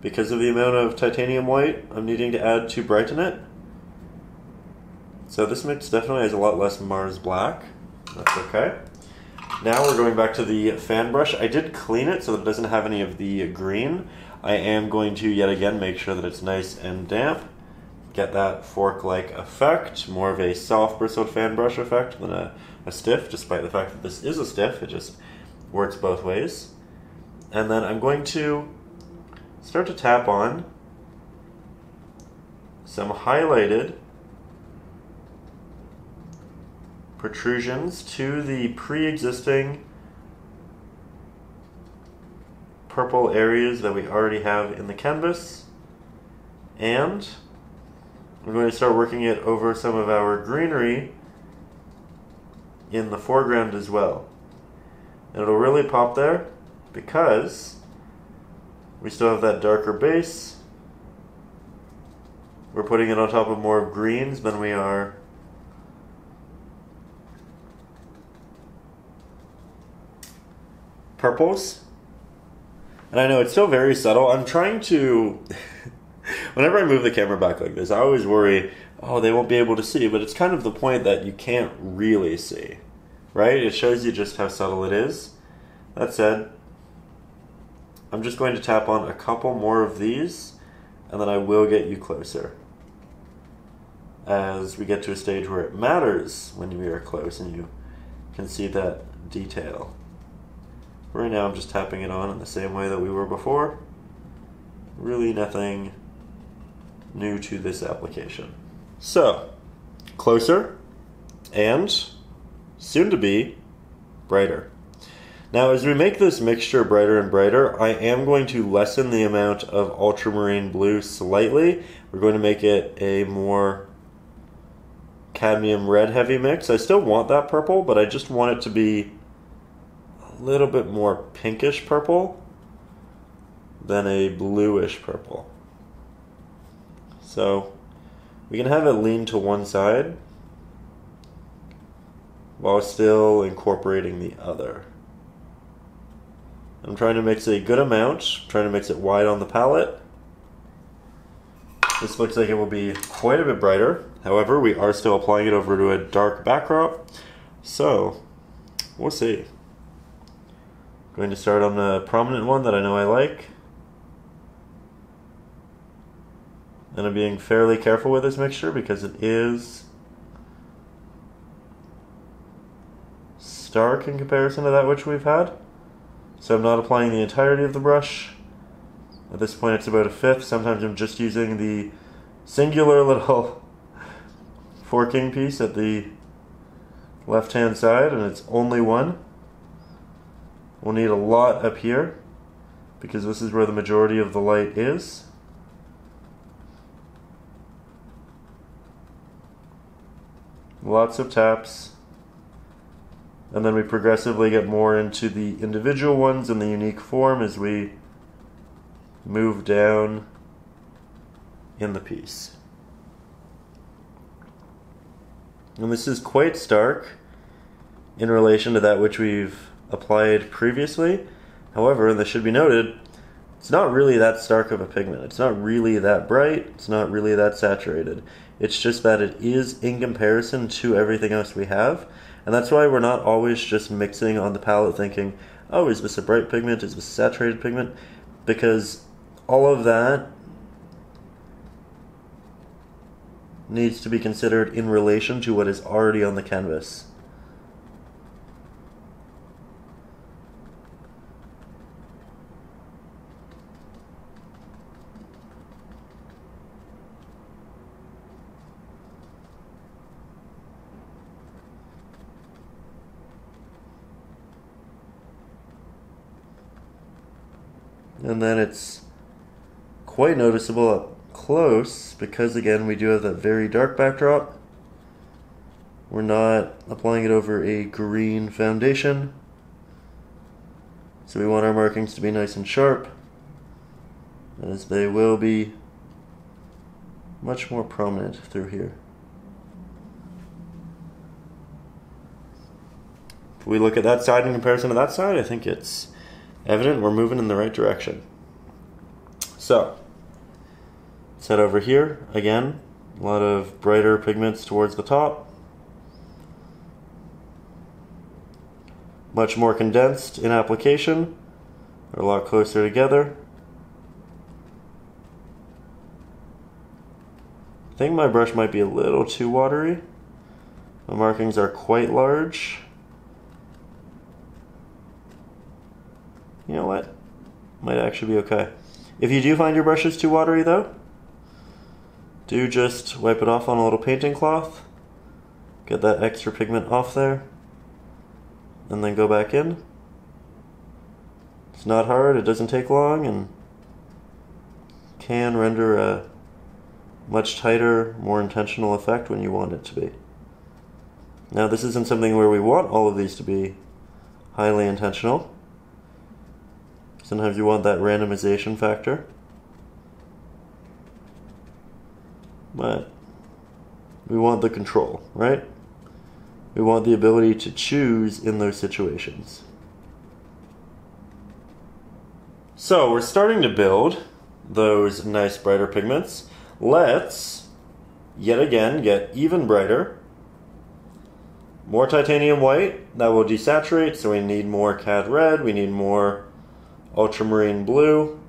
because of the amount of titanium white I'm needing to add to brighten it. So this mix definitely has a lot less Mars black. That's okay. Now we're going back to the fan brush. I did clean it so that it doesn't have any of the green. I am going to yet again make sure that it's nice and damp. Get that fork-like effect, more of a soft bristled fan brush effect than a, a stiff, despite the fact that this is a stiff, it just works both ways. And then I'm going to start to tap on some highlighted protrusions to the pre-existing purple areas that we already have in the canvas and we're going to start working it over some of our greenery in the foreground as well. And it'll really pop there because we still have that darker base. We're putting it on top of more greens than we are purples. And I know it's still very subtle. I'm trying to whenever I move the camera back like this, I always worry, oh, they won't be able to see. But it's kind of the point that you can't really see, right? It shows you just how subtle it is. That said, I'm just going to tap on a couple more of these, and then I will get you closer. As we get to a stage where it matters when we are close and you can see that detail. Right now I'm just tapping it on in the same way that we were before. Really nothing new to this application. So, closer and soon to be brighter. Now, as we make this mixture brighter and brighter, I am going to lessen the amount of ultramarine blue slightly. We're going to make it a more cadmium red heavy mix. I still want that purple, but I just want it to be a little bit more pinkish purple than a bluish purple. So we can have it lean to one side while still incorporating the other. I'm trying to mix a good amount, I'm trying to mix it wide on the palette. This looks like it will be quite a bit brighter. However, we are still applying it over to a dark backdrop. So, we'll see. Going to start on the prominent one that I know I like. And I'm being fairly careful with this mixture because it is stark in comparison to that which we've had. So I'm not applying the entirety of the brush. At this point it's about a fifth. Sometimes I'm just using the singular little forking piece at the left hand side and it's only one. We'll need a lot up here because this is where the majority of the light is. lots of taps. And then we progressively get more into the individual ones and the unique form as we move down in the piece. And this is quite stark in relation to that which we've applied previously. However, this should be noted, it's not really that stark of a pigment. It's not really that bright. It's not really that saturated. It's just that it is in comparison to everything else we have. And that's why we're not always just mixing on the palette thinking, oh, is this a bright pigment? Is this a saturated pigment? Because all of that needs to be considered in relation to what is already on the canvas. And then it's quite noticeable up close because again we do have that very dark backdrop. We're not applying it over a green foundation. So we want our markings to be nice and sharp as they will be much more prominent through here. If we look at that side in comparison to that side I think it's evident we're moving in the right direction. So, set over here, again, a lot of brighter pigments towards the top. Much more condensed in application, They're a lot closer together. I think my brush might be a little too watery. My markings are quite large. You know what? Might actually be okay. If you do find your brushes too watery though, do just wipe it off on a little painting cloth. Get that extra pigment off there. And then go back in. It's not hard, it doesn't take long, and can render a much tighter, more intentional effect when you want it to be. Now, this isn't something where we want all of these to be highly intentional. Sometimes you want that randomization factor. But we want the control, right? We want the ability to choose in those situations. So we're starting to build those nice brighter pigments. Let's, yet again, get even brighter. More titanium white, that will desaturate, so we need more cad red, we need more ultramarine blue.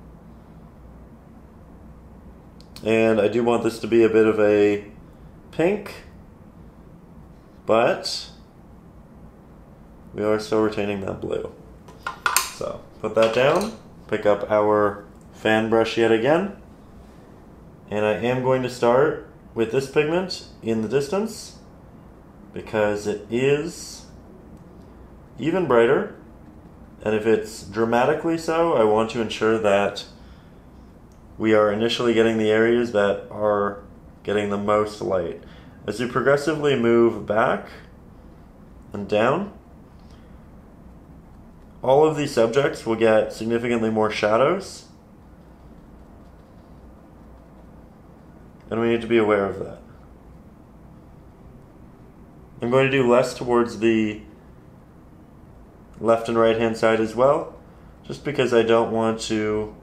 And I do want this to be a bit of a pink, but we are still retaining that blue. So put that down, pick up our fan brush yet again, and I am going to start with this pigment in the distance because it is even brighter and if it's dramatically so, I want to ensure that we are initially getting the areas that are getting the most light. As you progressively move back and down, all of these subjects will get significantly more shadows. And we need to be aware of that. I'm going to do less towards the left and right hand side as well, just because I don't want to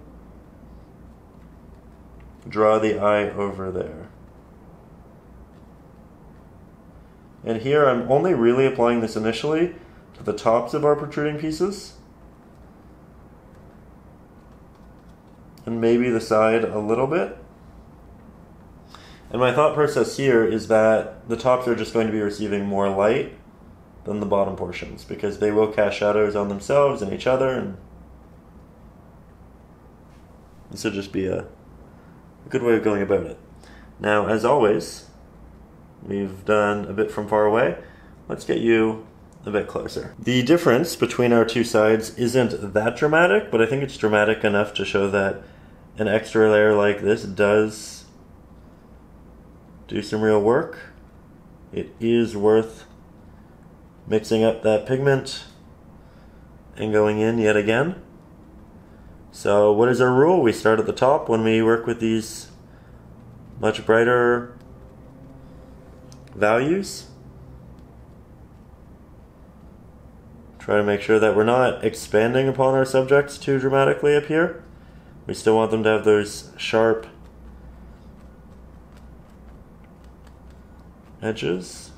draw the eye over there. And here I'm only really applying this initially to the tops of our protruding pieces. And maybe the side a little bit. And my thought process here is that the tops are just going to be receiving more light than the bottom portions because they will cast shadows on themselves and each other and this would just be a, a good way of going about it. Now, as always, we've done a bit from far away. Let's get you a bit closer. The difference between our two sides isn't that dramatic, but I think it's dramatic enough to show that an extra layer like this does do some real work. It is worth mixing up that pigment and going in yet again. So what is our rule? We start at the top when we work with these much brighter values. Try to make sure that we're not expanding upon our subjects too dramatically up here. We still want them to have those sharp edges.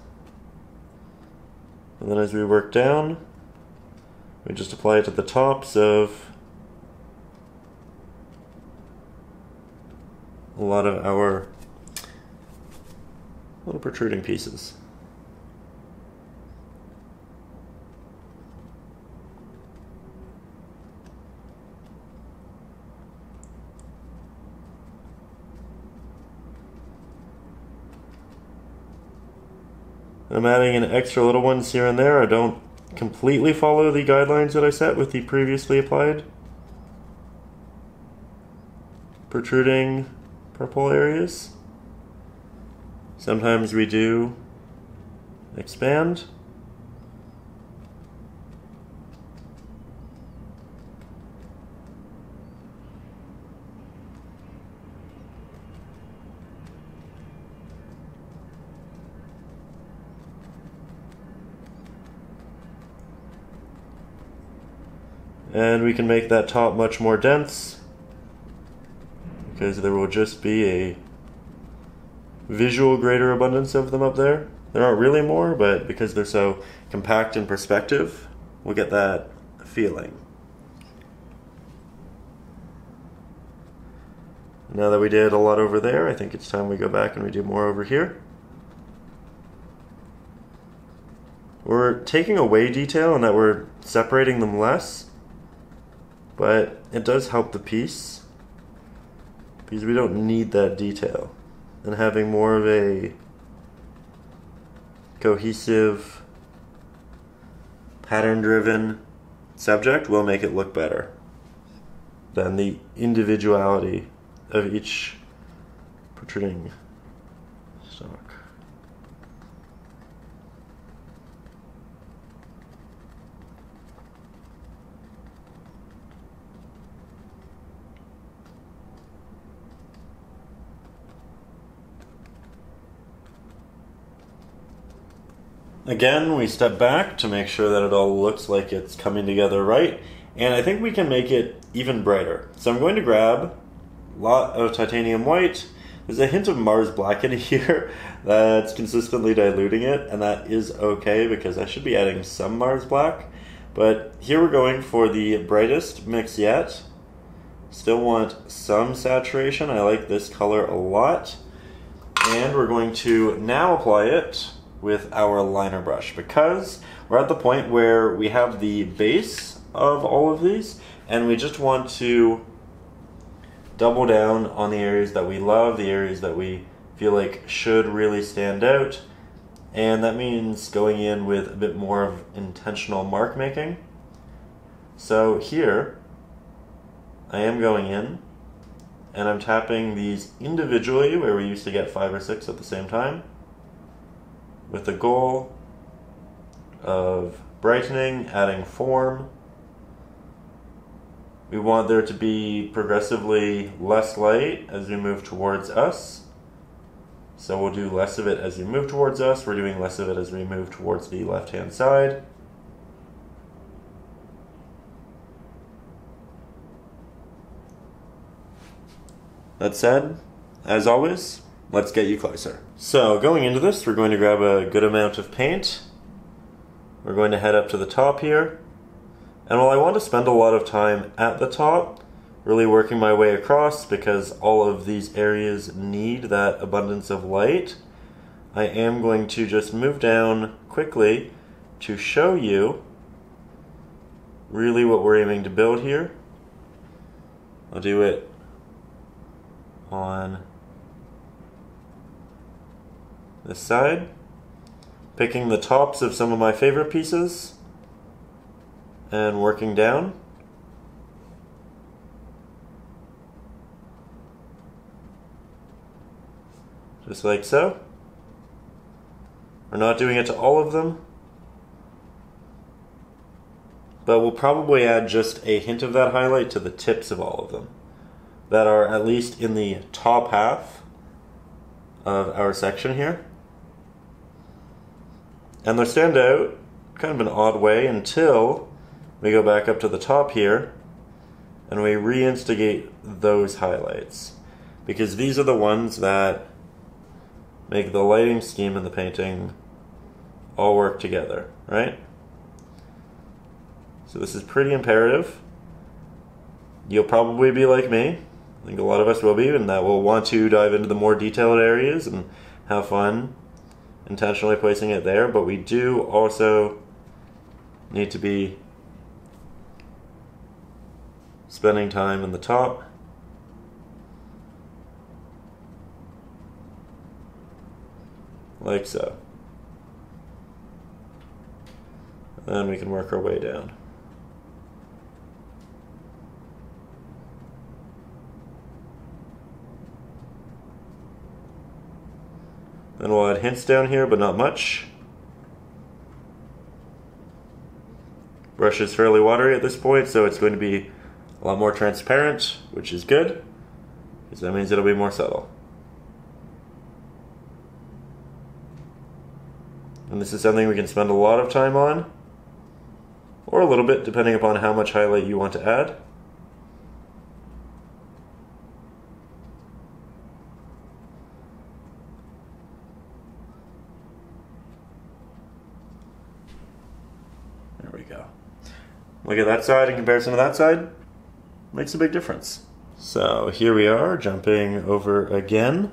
And then as we work down, we just apply it to the tops of a lot of our little protruding pieces. I'm adding in extra little ones here and there. I don't completely follow the guidelines that I set with the previously applied protruding purple areas. Sometimes we do expand. And we can make that top much more dense because there will just be a visual greater abundance of them up there. There aren't really more, but because they're so compact in perspective, we'll get that feeling. Now that we did a lot over there, I think it's time we go back and we do more over here. We're taking away detail and that we're separating them less but it does help the piece because we don't need that detail. And having more of a cohesive, pattern driven subject will make it look better than the individuality of each protruding Again, we step back to make sure that it all looks like it's coming together right. And I think we can make it even brighter. So I'm going to grab a lot of titanium white. There's a hint of Mars black in here that's consistently diluting it, and that is okay because I should be adding some Mars black. But here we're going for the brightest mix yet. Still want some saturation. I like this color a lot. And we're going to now apply it with our liner brush because we're at the point where we have the base of all of these and we just want to double down on the areas that we love, the areas that we feel like should really stand out. And that means going in with a bit more of intentional mark making. So here, I am going in and I'm tapping these individually where we used to get five or six at the same time with the goal of brightening, adding form. We want there to be progressively less light as we move towards us. So we'll do less of it as we move towards us. We're doing less of it as we move towards the left hand side. That said, as always, let's get you closer. So going into this, we're going to grab a good amount of paint. We're going to head up to the top here. And while I want to spend a lot of time at the top, really working my way across because all of these areas need that abundance of light, I am going to just move down quickly to show you really what we're aiming to build here. I'll do it on this side. Picking the tops of some of my favorite pieces and working down. Just like so. We're not doing it to all of them, but we'll probably add just a hint of that highlight to the tips of all of them that are at least in the top half of our section here. And they stand out kind of an odd way until we go back up to the top here and we reinstigate those highlights. Because these are the ones that make the lighting scheme in the painting all work together, right? So this is pretty imperative. You'll probably be like me. I think a lot of us will be, and that will want to dive into the more detailed areas and have fun intentionally placing it there, but we do also need to be spending time in the top. Like so. Then we can work our way down. Then we'll add hints down here, but not much. Brush is fairly watery at this point, so it's going to be a lot more transparent, which is good, because that means it'll be more subtle. And this is something we can spend a lot of time on, or a little bit, depending upon how much highlight you want to add. Look at that side in comparison to that side. Makes a big difference. So here we are, jumping over again,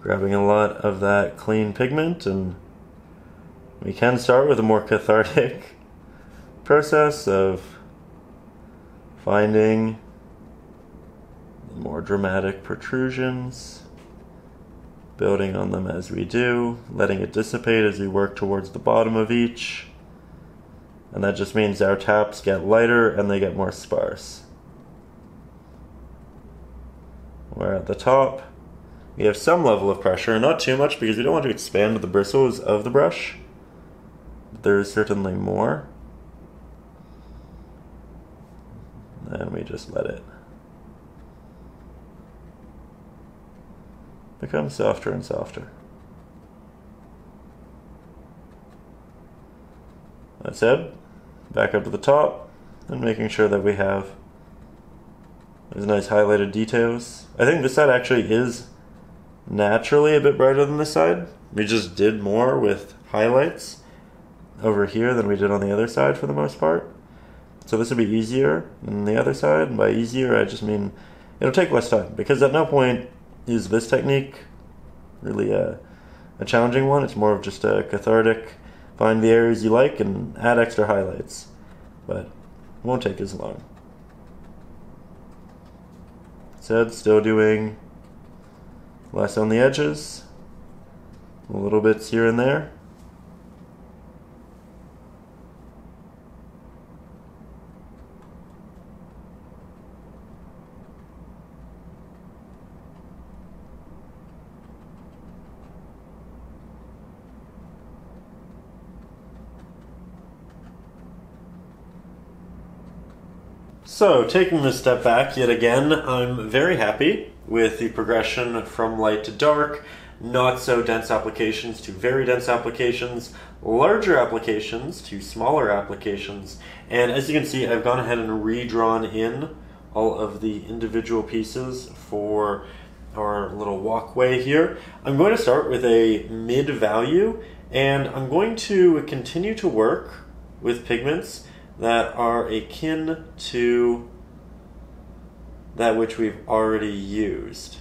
grabbing a lot of that clean pigment, and we can start with a more cathartic process of finding the more dramatic protrusions, building on them as we do, letting it dissipate as we work towards the bottom of each and that just means our taps get lighter and they get more sparse. Where at the top, we have some level of pressure, not too much because we don't want to expand the bristles of the brush. There is certainly more. And we just let it become softer and softer. That said, back up to the top and making sure that we have those nice highlighted details. I think this side actually is naturally a bit brighter than this side. We just did more with highlights over here than we did on the other side for the most part. So this would be easier than the other side. And by easier, I just mean it'll take less time because at no point is this technique really a, a challenging one. It's more of just a cathartic, find the areas you like and add extra highlights. But it won't take as long. Said, still doing less on the edges, little bits here and there. So, taking a step back yet again, I'm very happy with the progression from light to dark, not so dense applications to very dense applications, larger applications to smaller applications, and as you can see, I've gone ahead and redrawn in all of the individual pieces for our little walkway here. I'm going to start with a mid value, and I'm going to continue to work with pigments that are akin to that which we've already used.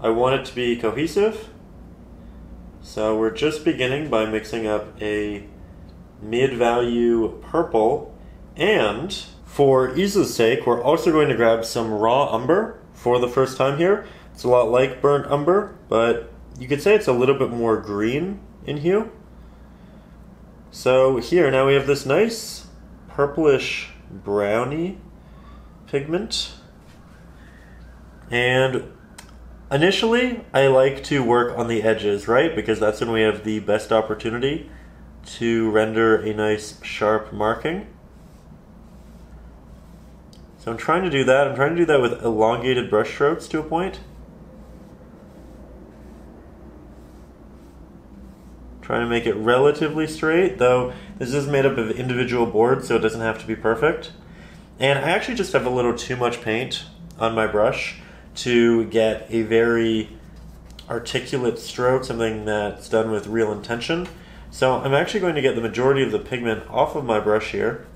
I want it to be cohesive, so we're just beginning by mixing up a mid-value purple, and for ease's sake, we're also going to grab some raw umber for the first time here. It's a lot like burnt umber, but you could say it's a little bit more green in hue. So here now we have this nice purplish brownie pigment. And initially I like to work on the edges, right? Because that's when we have the best opportunity to render a nice sharp marking. So I'm trying to do that. I'm trying to do that with elongated brush strokes to a point. Trying to make it relatively straight, though this is made up of individual boards, so it doesn't have to be perfect. And I actually just have a little too much paint on my brush to get a very articulate stroke, something that's done with real intention. So I'm actually going to get the majority of the pigment off of my brush here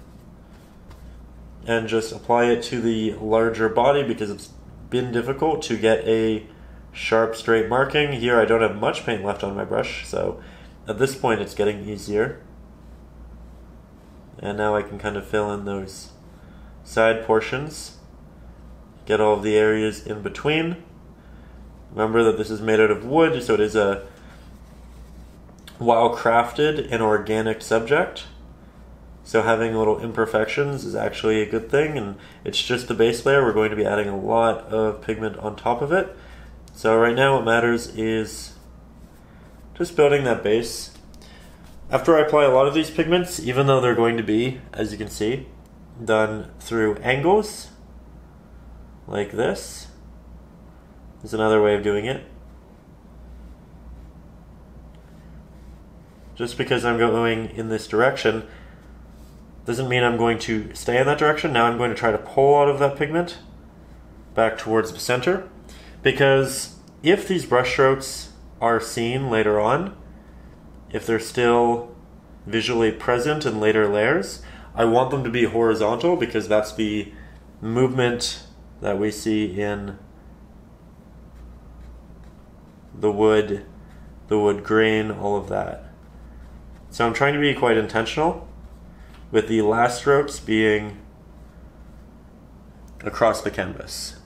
and just apply it to the larger body because it's been difficult to get a sharp straight marking. Here I don't have much paint left on my brush, so at this point it's getting easier. And now I can kind of fill in those side portions. Get all the areas in between. Remember that this is made out of wood, so it is a well crafted and organic subject. So having little imperfections is actually a good thing, and it's just the base layer. We're going to be adding a lot of pigment on top of it. So right now what matters is just building that base. After I apply a lot of these pigments, even though they're going to be, as you can see, done through angles, like this, is another way of doing it. Just because I'm going in this direction doesn't mean I'm going to stay in that direction. Now I'm going to try to pull out of that pigment back towards the center because if these brush strokes are seen later on, if they're still visually present in later layers, I want them to be horizontal because that's the movement that we see in the wood, the wood grain, all of that. So I'm trying to be quite intentional with the last strokes being across the canvas.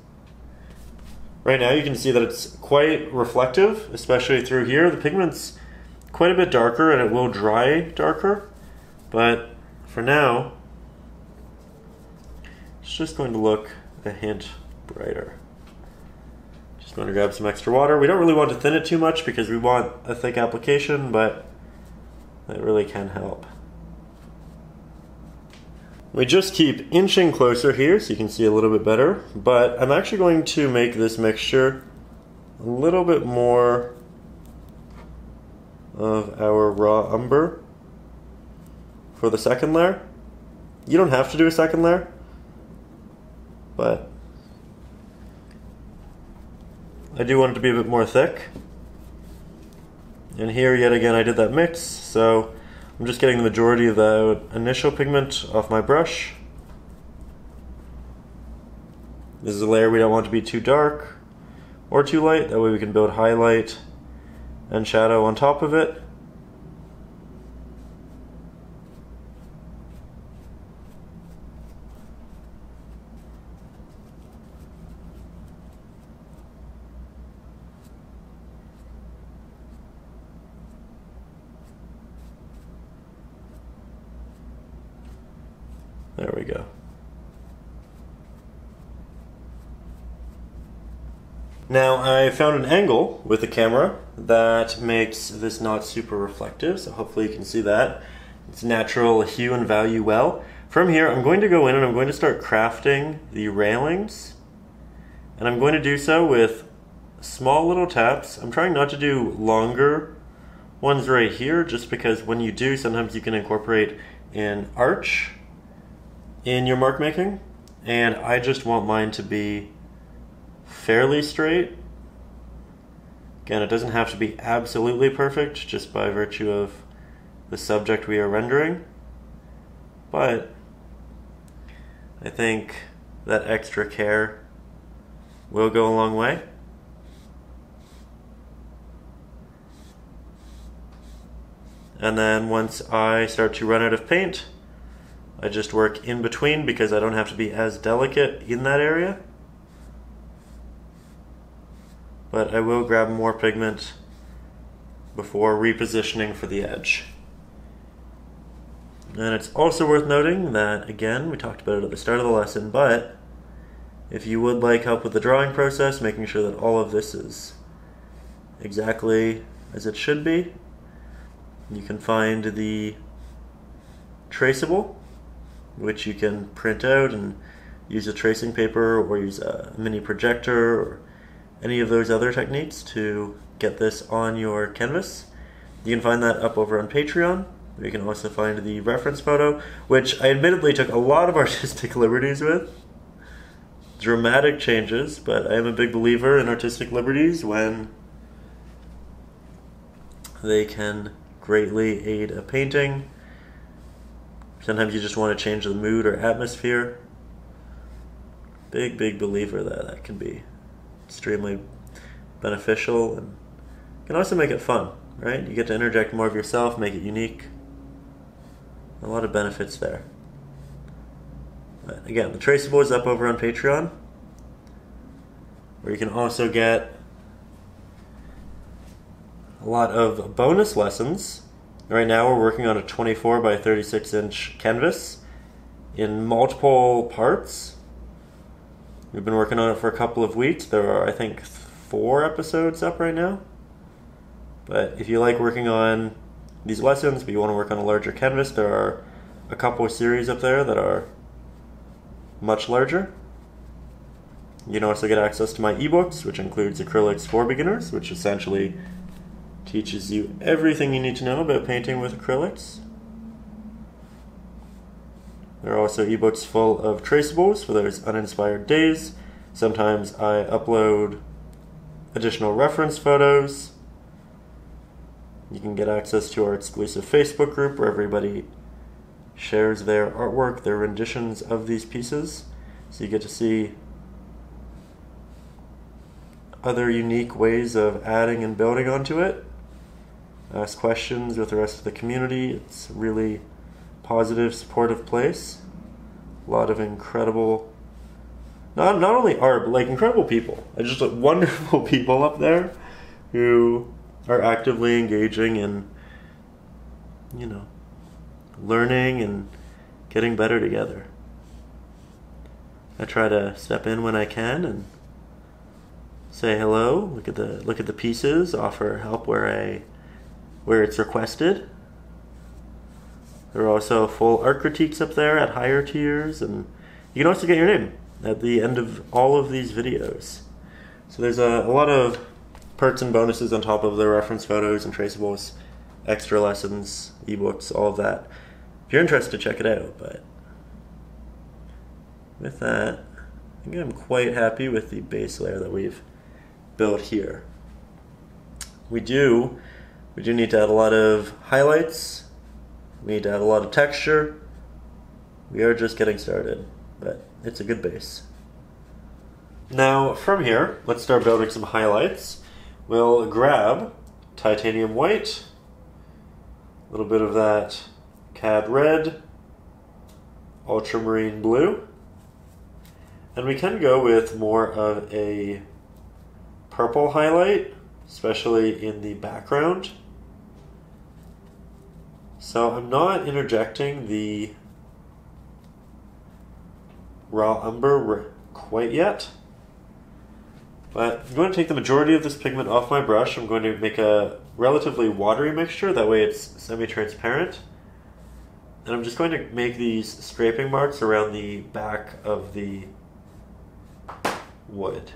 Right now you can see that it's quite reflective, especially through here. The pigment's quite a bit darker and it will dry darker, but for now, it's just going to look a hint brighter. Just Going to grab some extra water. We don't really want to thin it too much because we want a thick application, but it really can help. We just keep inching closer here so you can see a little bit better, but I'm actually going to make this mixture a little bit more of our raw umber for the second layer. You don't have to do a second layer, but I do want it to be a bit more thick. And here, yet again, I did that mix, so I'm just getting the majority of the initial pigment off my brush. This is a layer we don't want to be too dark or too light, that way we can build highlight and shadow on top of it. There we go. Now I found an angle with the camera that makes this not super reflective, so hopefully you can see that. It's natural hue and value well. From here, I'm going to go in and I'm going to start crafting the railings. And I'm going to do so with small little taps. I'm trying not to do longer ones right here, just because when you do, sometimes you can incorporate an arch in your mark making, and I just want mine to be fairly straight. Again, it doesn't have to be absolutely perfect just by virtue of the subject we are rendering, but I think that extra care will go a long way. And then once I start to run out of paint, I just work in between because I don't have to be as delicate in that area. But I will grab more pigment before repositioning for the edge. And it's also worth noting that, again, we talked about it at the start of the lesson, but if you would like help with the drawing process, making sure that all of this is exactly as it should be, you can find the traceable which you can print out and use a tracing paper or use a mini projector or any of those other techniques to get this on your canvas. You can find that up over on Patreon. You can also find the reference photo, which I admittedly took a lot of artistic liberties with. Dramatic changes, but I am a big believer in artistic liberties when they can greatly aid a painting Sometimes you just want to change the mood or atmosphere. Big, big believer that that can be extremely beneficial and can also make it fun, right? You get to interject more of yourself, make it unique. A lot of benefits there. But again, the traceable is up over on Patreon, where you can also get a lot of bonus lessons Right now we're working on a 24 by 36 inch canvas in multiple parts. We've been working on it for a couple of weeks. There are, I think, four episodes up right now. But if you like working on these lessons, but you want to work on a larger canvas, there are a couple of series up there that are much larger. You can also get access to my ebooks, which includes Acrylics for Beginners, which essentially teaches you everything you need to know about painting with acrylics. There are also ebooks full of traceables for those uninspired days. Sometimes I upload additional reference photos. You can get access to our exclusive Facebook group where everybody shares their artwork, their renditions of these pieces. So you get to see other unique ways of adding and building onto it ask questions with the rest of the community. It's a really positive, supportive place. A lot of incredible, not not only art, but like incredible people. Just like, wonderful people up there who are actively engaging in, you know, learning and getting better together. I try to step in when I can and say hello, look at the look at the pieces, offer help where I where it's requested. There are also full art critiques up there at higher tiers, and you can also get your name at the end of all of these videos. So there's a, a lot of perks and bonuses on top of the reference photos and traceables, extra lessons, ebooks, all of that. If you're interested, check it out. But with that, I think I'm quite happy with the base layer that we've built here. We do, we do need to add a lot of highlights. We need to add a lot of texture. We are just getting started, but it's a good base. Now, from here, let's start building some highlights. We'll grab titanium white, a little bit of that cad red, ultramarine blue, and we can go with more of a purple highlight, especially in the background. So I'm not interjecting the raw umber quite yet. But I'm going to take the majority of this pigment off my brush. I'm going to make a relatively watery mixture, that way it's semi-transparent. And I'm just going to make these scraping marks around the back of the wood.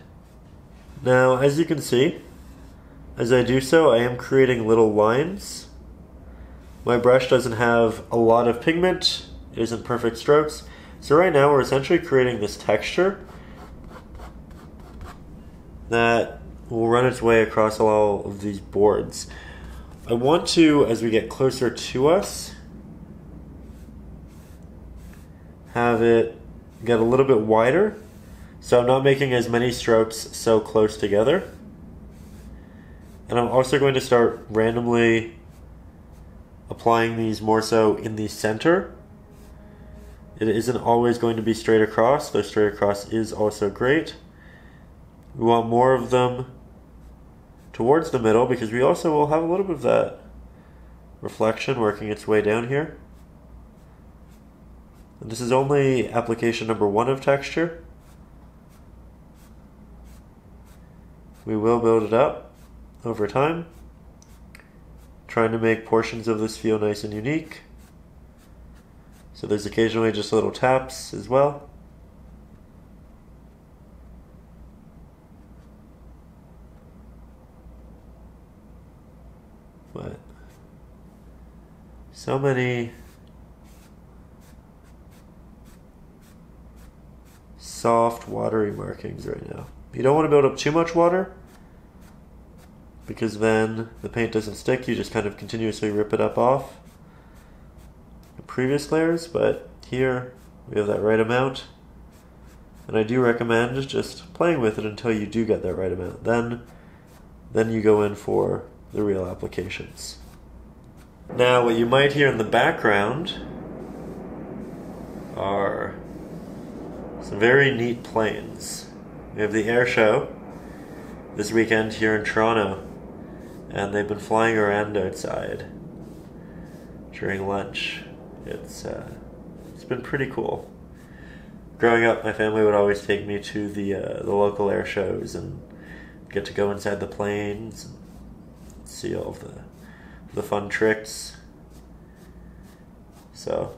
Now, as you can see, as I do so, I am creating little lines. My brush doesn't have a lot of pigment, it isn't perfect strokes. So right now we're essentially creating this texture that will run its way across all of these boards. I want to, as we get closer to us, have it get a little bit wider. So I'm not making as many strokes so close together. And I'm also going to start randomly applying these more so in the center. It isn't always going to be straight across, though straight across is also great. We want more of them towards the middle because we also will have a little bit of that reflection working its way down here. And this is only application number one of texture. We will build it up over time, trying to make portions of this feel nice and unique. So there's occasionally just little taps as well. But so many soft watery markings right now. You don't want to build up too much water because then the paint doesn't stick. You just kind of continuously rip it up off the previous layers, but here we have that right amount. And I do recommend just playing with it until you do get that right amount. Then then you go in for the real applications. Now, what you might hear in the background are some very neat planes. We have the air show this weekend here in Toronto, and they've been flying around outside during lunch. It's uh, it's been pretty cool. Growing up, my family would always take me to the uh, the local air shows and get to go inside the planes and see all of the the fun tricks. So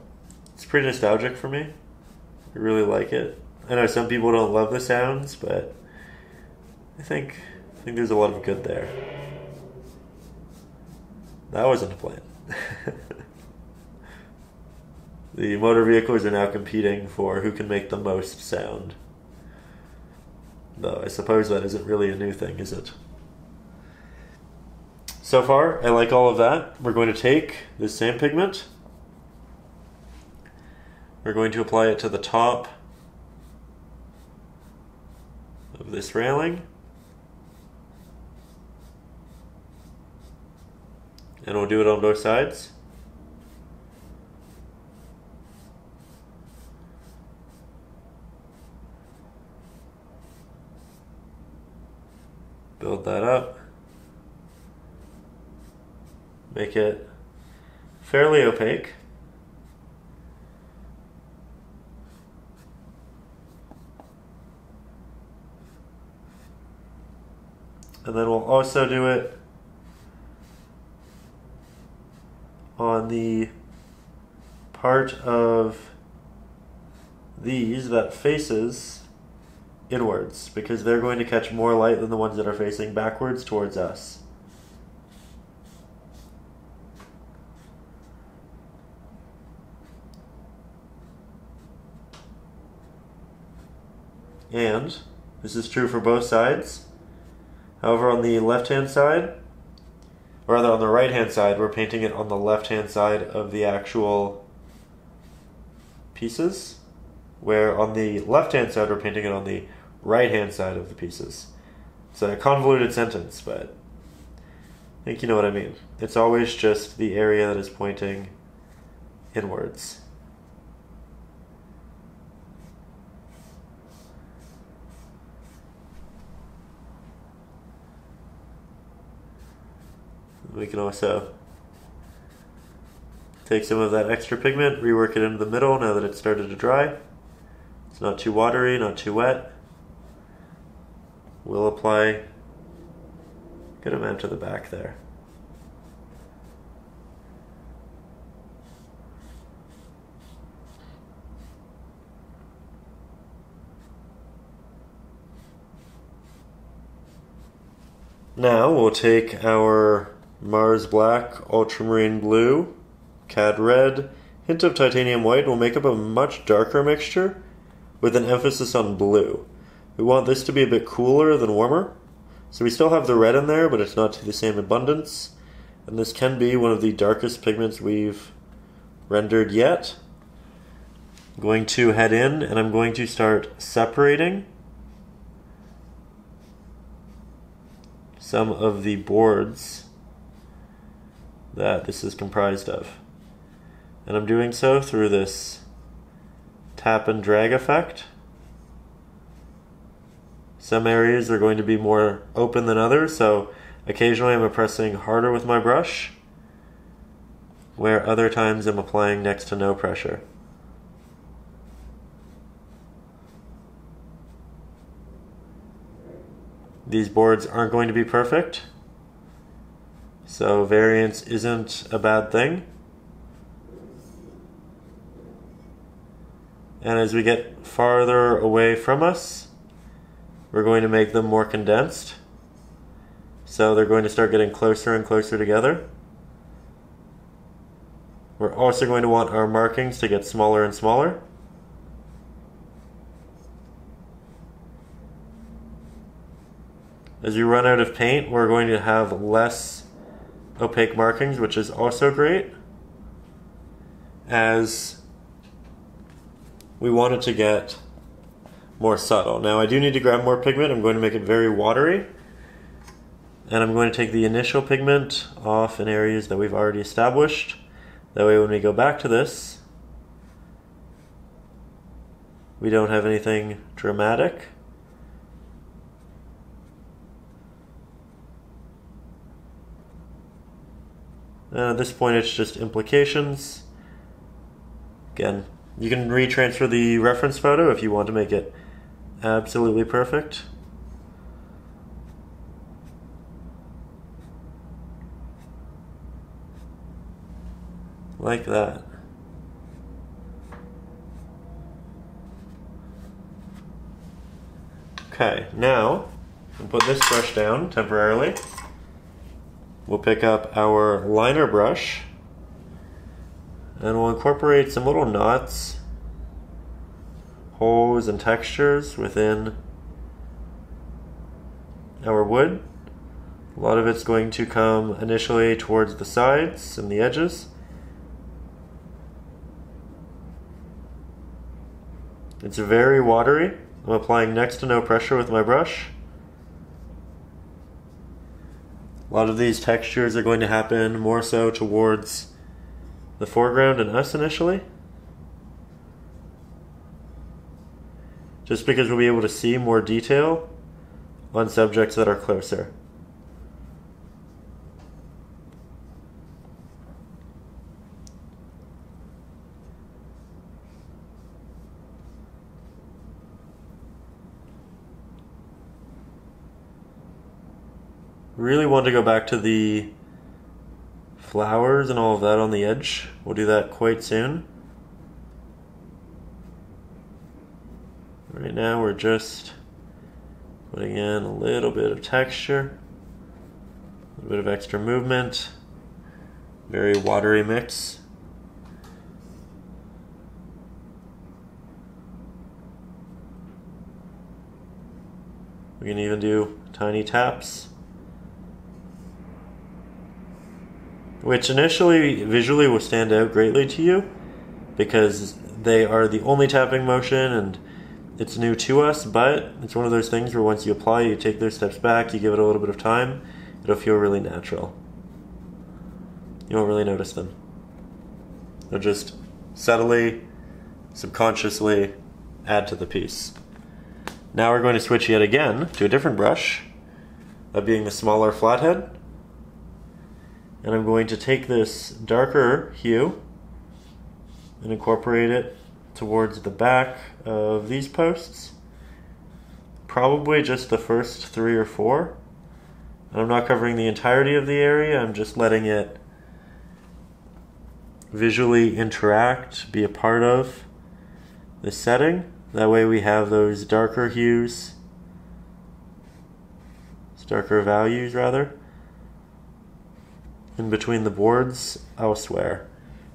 it's pretty nostalgic for me. I really like it. I know some people don't love the sounds, but I think I think there's a lot of good there. That wasn't a plan. the motor vehicles are now competing for who can make the most sound. Though I suppose that isn't really a new thing, is it? So far, I like all of that. We're going to take this same pigment. We're going to apply it to the top of this railing. And we'll do it on both sides. Build that up make it fairly opaque. and then we'll also do it on the part of these that faces inwards because they're going to catch more light than the ones that are facing backwards towards us. And this is true for both sides. However, on the left hand side, rather on the right hand side, we're painting it on the left hand side of the actual pieces, where on the left hand side, we're painting it on the right hand side of the pieces. It's a convoluted sentence, but I think you know what I mean. It's always just the area that is pointing inwards. We can also take some of that extra pigment, rework it into the middle now that it's started to dry. It's not too watery, not too wet. We'll apply a good amount to the back there. Now we'll take our Mars Black, Ultramarine Blue, Cad Red, hint of Titanium White will make up a much darker mixture with an emphasis on blue. We want this to be a bit cooler than warmer, so we still have the red in there, but it's not to the same abundance. And this can be one of the darkest pigments we've rendered yet. I'm going to head in and I'm going to start separating some of the boards that this is comprised of. And I'm doing so through this tap and drag effect. Some areas are going to be more open than others, so occasionally I'm pressing harder with my brush, where other times I'm applying next to no pressure. These boards aren't going to be perfect, so variance isn't a bad thing. And as we get farther away from us, we're going to make them more condensed. So they're going to start getting closer and closer together. We're also going to want our markings to get smaller and smaller. As we run out of paint, we're going to have less opaque markings, which is also great, as we wanted to get more subtle. Now I do need to grab more pigment. I'm going to make it very watery. And I'm going to take the initial pigment off in areas that we've already established. That way when we go back to this, we don't have anything dramatic. Uh, at this point, it's just implications. Again, you can retransfer the reference photo if you want to make it absolutely perfect. Like that. Okay, now, I'll put this brush down temporarily. We'll pick up our liner brush and we'll incorporate some little knots, holes, and textures within our wood. A lot of it's going to come initially towards the sides and the edges. It's very watery. I'm applying next to no pressure with my brush. A lot of these textures are going to happen more so towards the foreground and us initially. Just because we'll be able to see more detail on subjects that are closer. Really want to go back to the flowers and all of that on the edge. We'll do that quite soon. Right now we're just putting in a little bit of texture, a little bit of extra movement, very watery mix. We can even do tiny taps. Which initially visually will stand out greatly to you because they are the only tapping motion and it's new to us, but it's one of those things where once you apply, you take those steps back, you give it a little bit of time, it'll feel really natural. You won't really notice them. They'll just subtly, subconsciously add to the piece. Now we're going to switch yet again to a different brush, that being the smaller flathead. And I'm going to take this darker hue and incorporate it towards the back of these posts. Probably just the first three or four. And I'm not covering the entirety of the area, I'm just letting it visually interact, be a part of the setting. That way we have those darker hues, darker values rather, in between the boards elsewhere.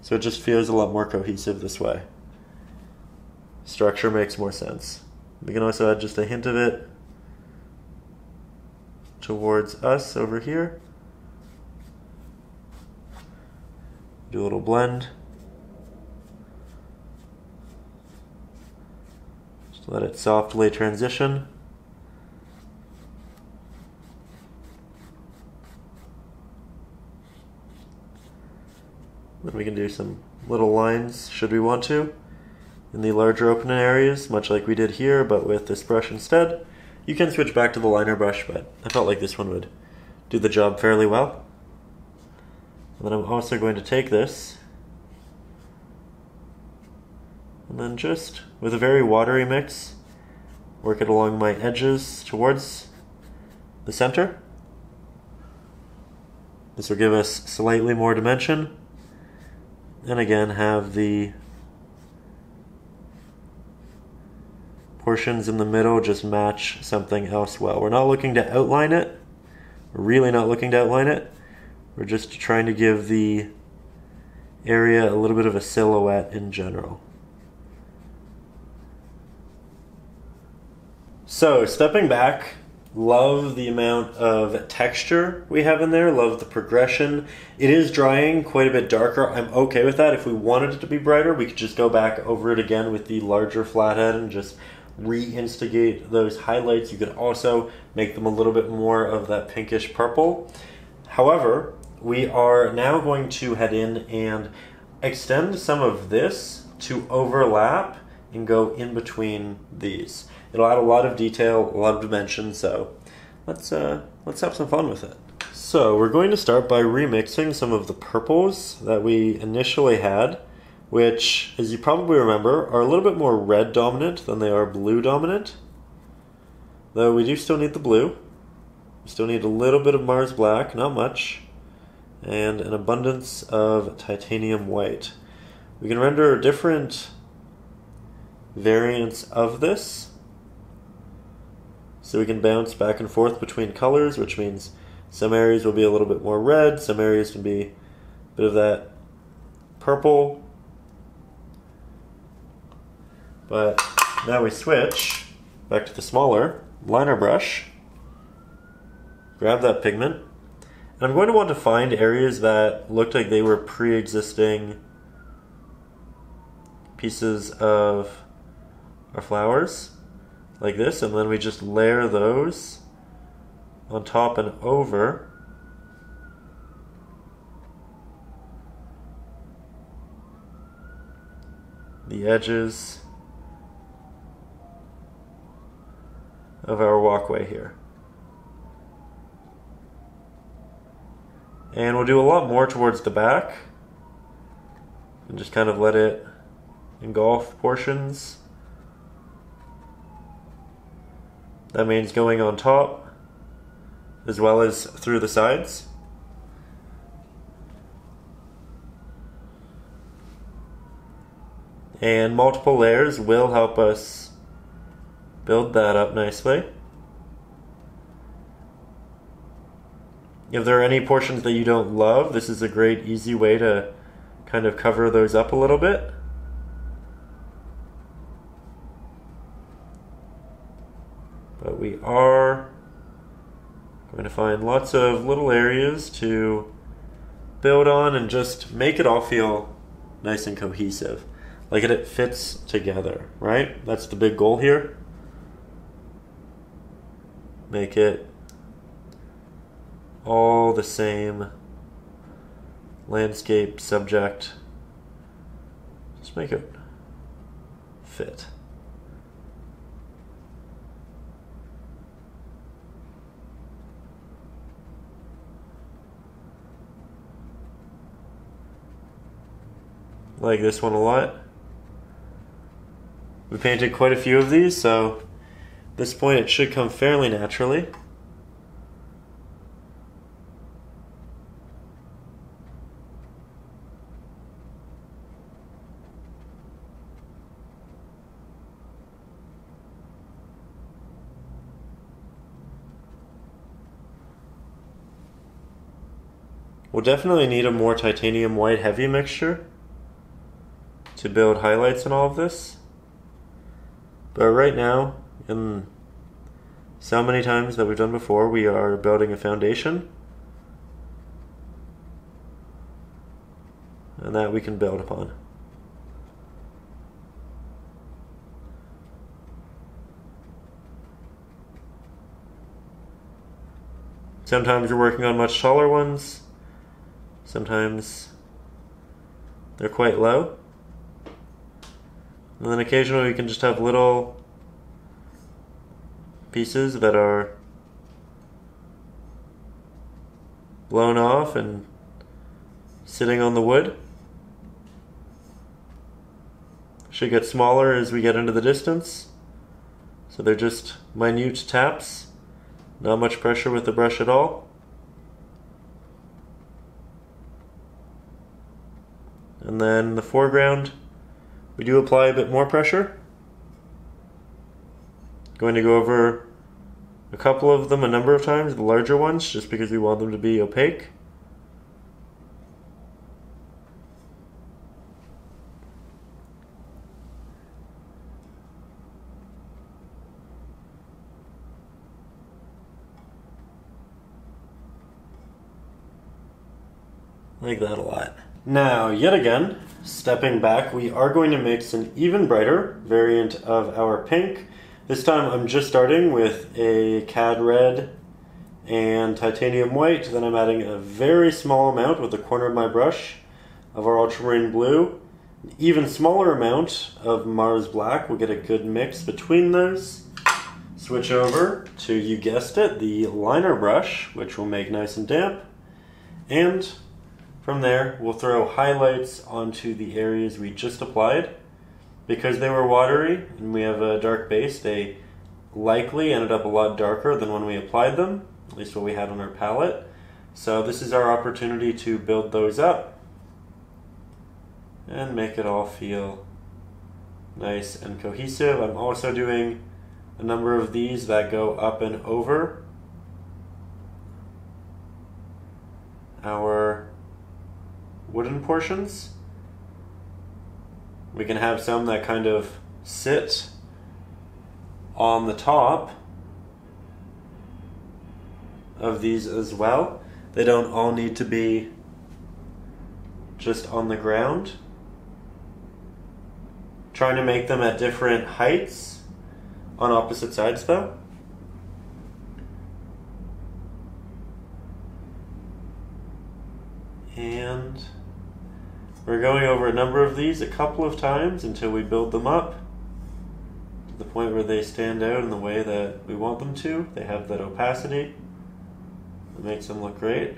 So it just feels a lot more cohesive this way structure makes more sense. We can also add just a hint of it towards us over here. Do a little blend. Just let it softly transition. Then we can do some little lines should we want to in the larger open areas, much like we did here, but with this brush instead. You can switch back to the liner brush, but I felt like this one would do the job fairly well. And then I'm also going to take this and then just with a very watery mix, work it along my edges towards the center. This will give us slightly more dimension and again have the portions in the middle just match something else well. We're not looking to outline it. We're really not looking to outline it. We're just trying to give the area a little bit of a silhouette in general. So, stepping back, love the amount of texture we have in there, love the progression. It is drying quite a bit darker. I'm okay with that. If we wanted it to be brighter, we could just go back over it again with the larger flathead and just reinstigate those highlights. You could also make them a little bit more of that pinkish purple. However, we are now going to head in and extend some of this to overlap and go in between these. It'll add a lot of detail, a lot of dimension, so let's uh, let's have some fun with it. So we're going to start by remixing some of the purples that we initially had which, as you probably remember, are a little bit more red dominant than they are blue dominant. Though we do still need the blue. We still need a little bit of Mars black, not much, and an abundance of titanium white. We can render different variants of this. So we can bounce back and forth between colors, which means some areas will be a little bit more red, some areas can be a bit of that purple, but now we switch back to the smaller liner brush. Grab that pigment. And I'm going to want to find areas that looked like they were pre-existing pieces of our flowers like this and then we just layer those on top and over the edges of our walkway here. And we'll do a lot more towards the back and just kind of let it engulf portions. That means going on top, as well as through the sides. And multiple layers will help us build that up nicely. If there are any portions that you don't love, this is a great easy way to kind of cover those up a little bit. But we are going to find lots of little areas to build on and just make it all feel nice and cohesive. Like it, it fits together, right? That's the big goal here. Make it all the same landscape subject. Just make it fit. Like this one a lot. We painted quite a few of these, so at this point it should come fairly naturally. We'll definitely need a more titanium white heavy mixture to build highlights in all of this. But right now, in so many times that we've done before, we are building a foundation. And that we can build upon. Sometimes you're working on much taller ones. Sometimes they're quite low. And then occasionally we can just have little pieces that are blown off and sitting on the wood. Should get smaller as we get into the distance. So they're just minute taps, not much pressure with the brush at all. And then the foreground, we do apply a bit more pressure. Going to go over a couple of them a number of times, the larger ones, just because we want them to be opaque. Like that a lot. Now, yet again, stepping back, we are going to mix an even brighter variant of our pink. This time I'm just starting with a cad red and titanium white. Then I'm adding a very small amount with the corner of my brush of our ultramarine blue. An even smaller amount of Mars black. We'll get a good mix between those. Switch over to, you guessed it, the liner brush, which will make nice and damp. And from there, we'll throw highlights onto the areas we just applied. Because they were watery and we have a dark base, they likely ended up a lot darker than when we applied them, at least what we had on our palette. So this is our opportunity to build those up and make it all feel nice and cohesive. I'm also doing a number of these that go up and over our wooden portions. We can have some that kind of sit on the top of these as well. They don't all need to be just on the ground. Trying to make them at different heights on opposite sides though. And we're going over a number of these a couple of times until we build them up to the point where they stand out in the way that we want them to. They have that opacity that makes them look great.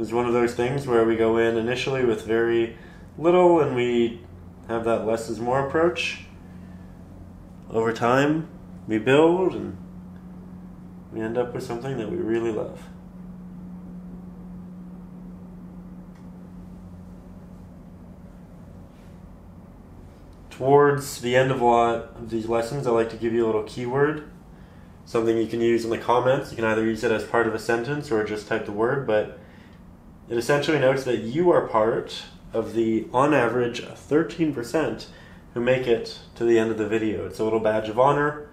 It's one of those things where we go in initially with very little and we have that less is more approach. Over time, we build and we end up with something that we really love. Towards the end of a lot of these lessons, I like to give you a little keyword, something you can use in the comments. You can either use it as part of a sentence or just type the word, but it essentially notes that you are part of the, on average, 13% who make it to the end of the video. It's a little badge of honor,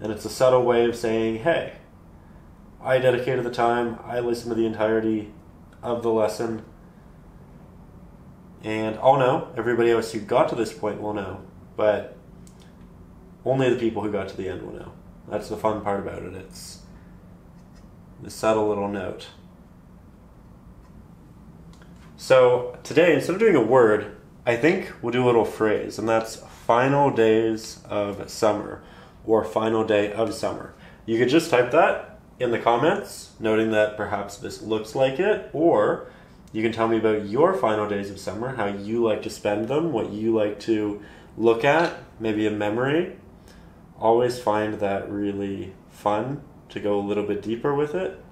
and it's a subtle way of saying, hey, I dedicated the time, I listened to the entirety of the lesson, and I'll know, everybody else who got to this point will know, but only the people who got to the end will know. That's the fun part about it. It's the subtle little note. So today, instead of doing a word, I think we'll do a little phrase, and that's final days of summer or final day of summer. You could just type that in the comments, noting that perhaps this looks like it, or you can tell me about your final days of summer, how you like to spend them, what you like to look at, maybe a memory. Always find that really fun to go a little bit deeper with it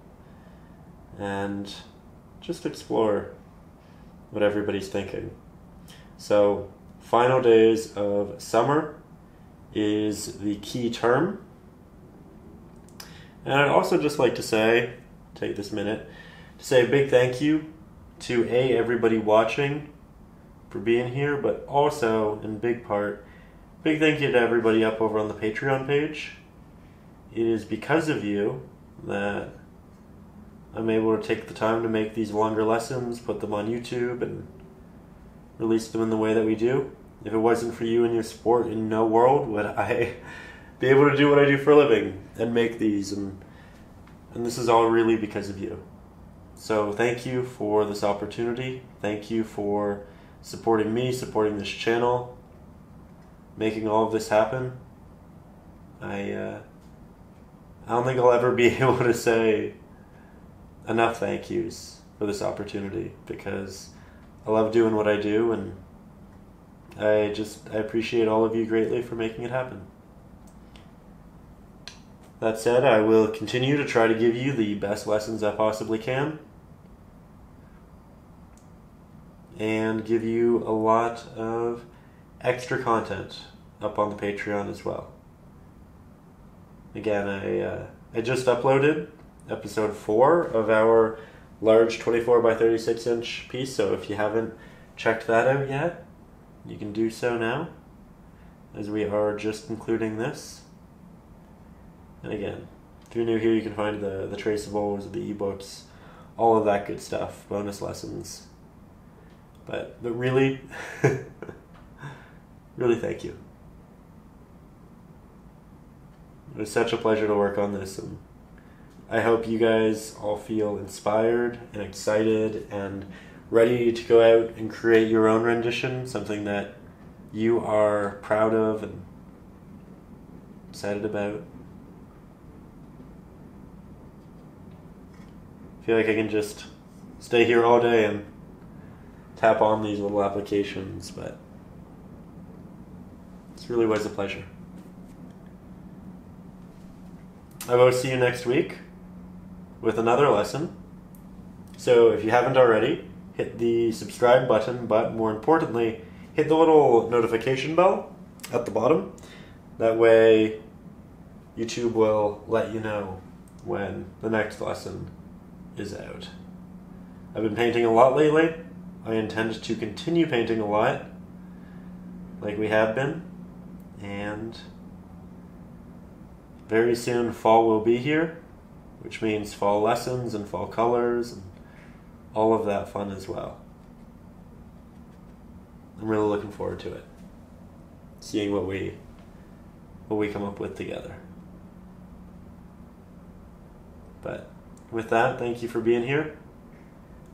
and just explore what everybody's thinking. So, final days of summer is the key term. And I'd also just like to say, take this minute, to say a big thank you to A, everybody watching for being here, but also, in big part, big thank you to everybody up over on the Patreon page. It is because of you that I'm able to take the time to make these longer lessons, put them on YouTube, and release them in the way that we do. If it wasn't for you and your support, in no world would I be able to do what I do for a living and make these. And, and this is all really because of you. So thank you for this opportunity. Thank you for supporting me, supporting this channel, making all of this happen. I uh, I don't think I'll ever be able to say enough thank yous for this opportunity because I love doing what I do and I just I appreciate all of you greatly for making it happen. That said, I will continue to try to give you the best lessons I possibly can. and give you a lot of extra content up on the Patreon as well. Again, I uh, I just uploaded episode four of our large 24 by 36 inch piece. So if you haven't checked that out yet, you can do so now, as we are just concluding this. And again, if you're new here, you can find the the traceables, the ebooks, all of that good stuff, bonus lessons but but really, really thank you. It was such a pleasure to work on this, and I hope you guys all feel inspired and excited and ready to go out and create your own rendition, something that you are proud of and excited about. Feel like I can just stay here all day and tap on these little applications, but it's really was a pleasure. I will see you next week with another lesson. So if you haven't already, hit the subscribe button, but more importantly, hit the little notification bell at the bottom. That way, YouTube will let you know when the next lesson is out. I've been painting a lot lately. I intend to continue painting a lot, like we have been, and very soon fall will be here, which means fall lessons and fall colors and all of that fun as well. I'm really looking forward to it. Seeing what we what we come up with together. But with that, thank you for being here.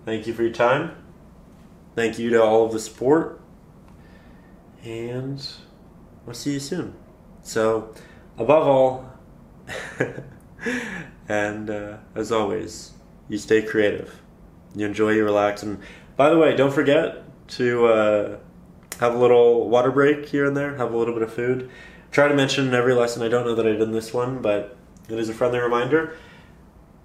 Thank you for your time. Thank you to all of the support. And we'll see you soon. So, above all, and uh, as always, you stay creative. You enjoy, you relax. And by the way, don't forget to uh, have a little water break here and there, have a little bit of food. Try to mention in every lesson. I don't know that I did this one, but it is a friendly reminder.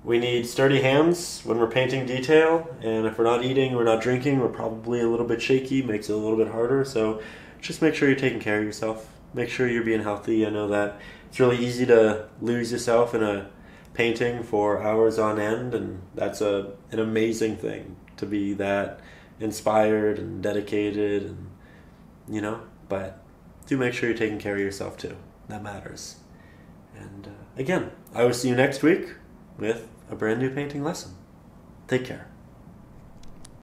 We need sturdy hands when we're painting detail, and if we're not eating, we're not drinking, we're probably a little bit shaky, makes it a little bit harder. So just make sure you're taking care of yourself. Make sure you're being healthy. I know that it's really easy to lose yourself in a painting for hours on end, and that's a an amazing thing to be that inspired and dedicated, and you know. But do make sure you're taking care of yourself too. That matters. And uh, again, I will see you next week with a brand new painting lesson. Take care.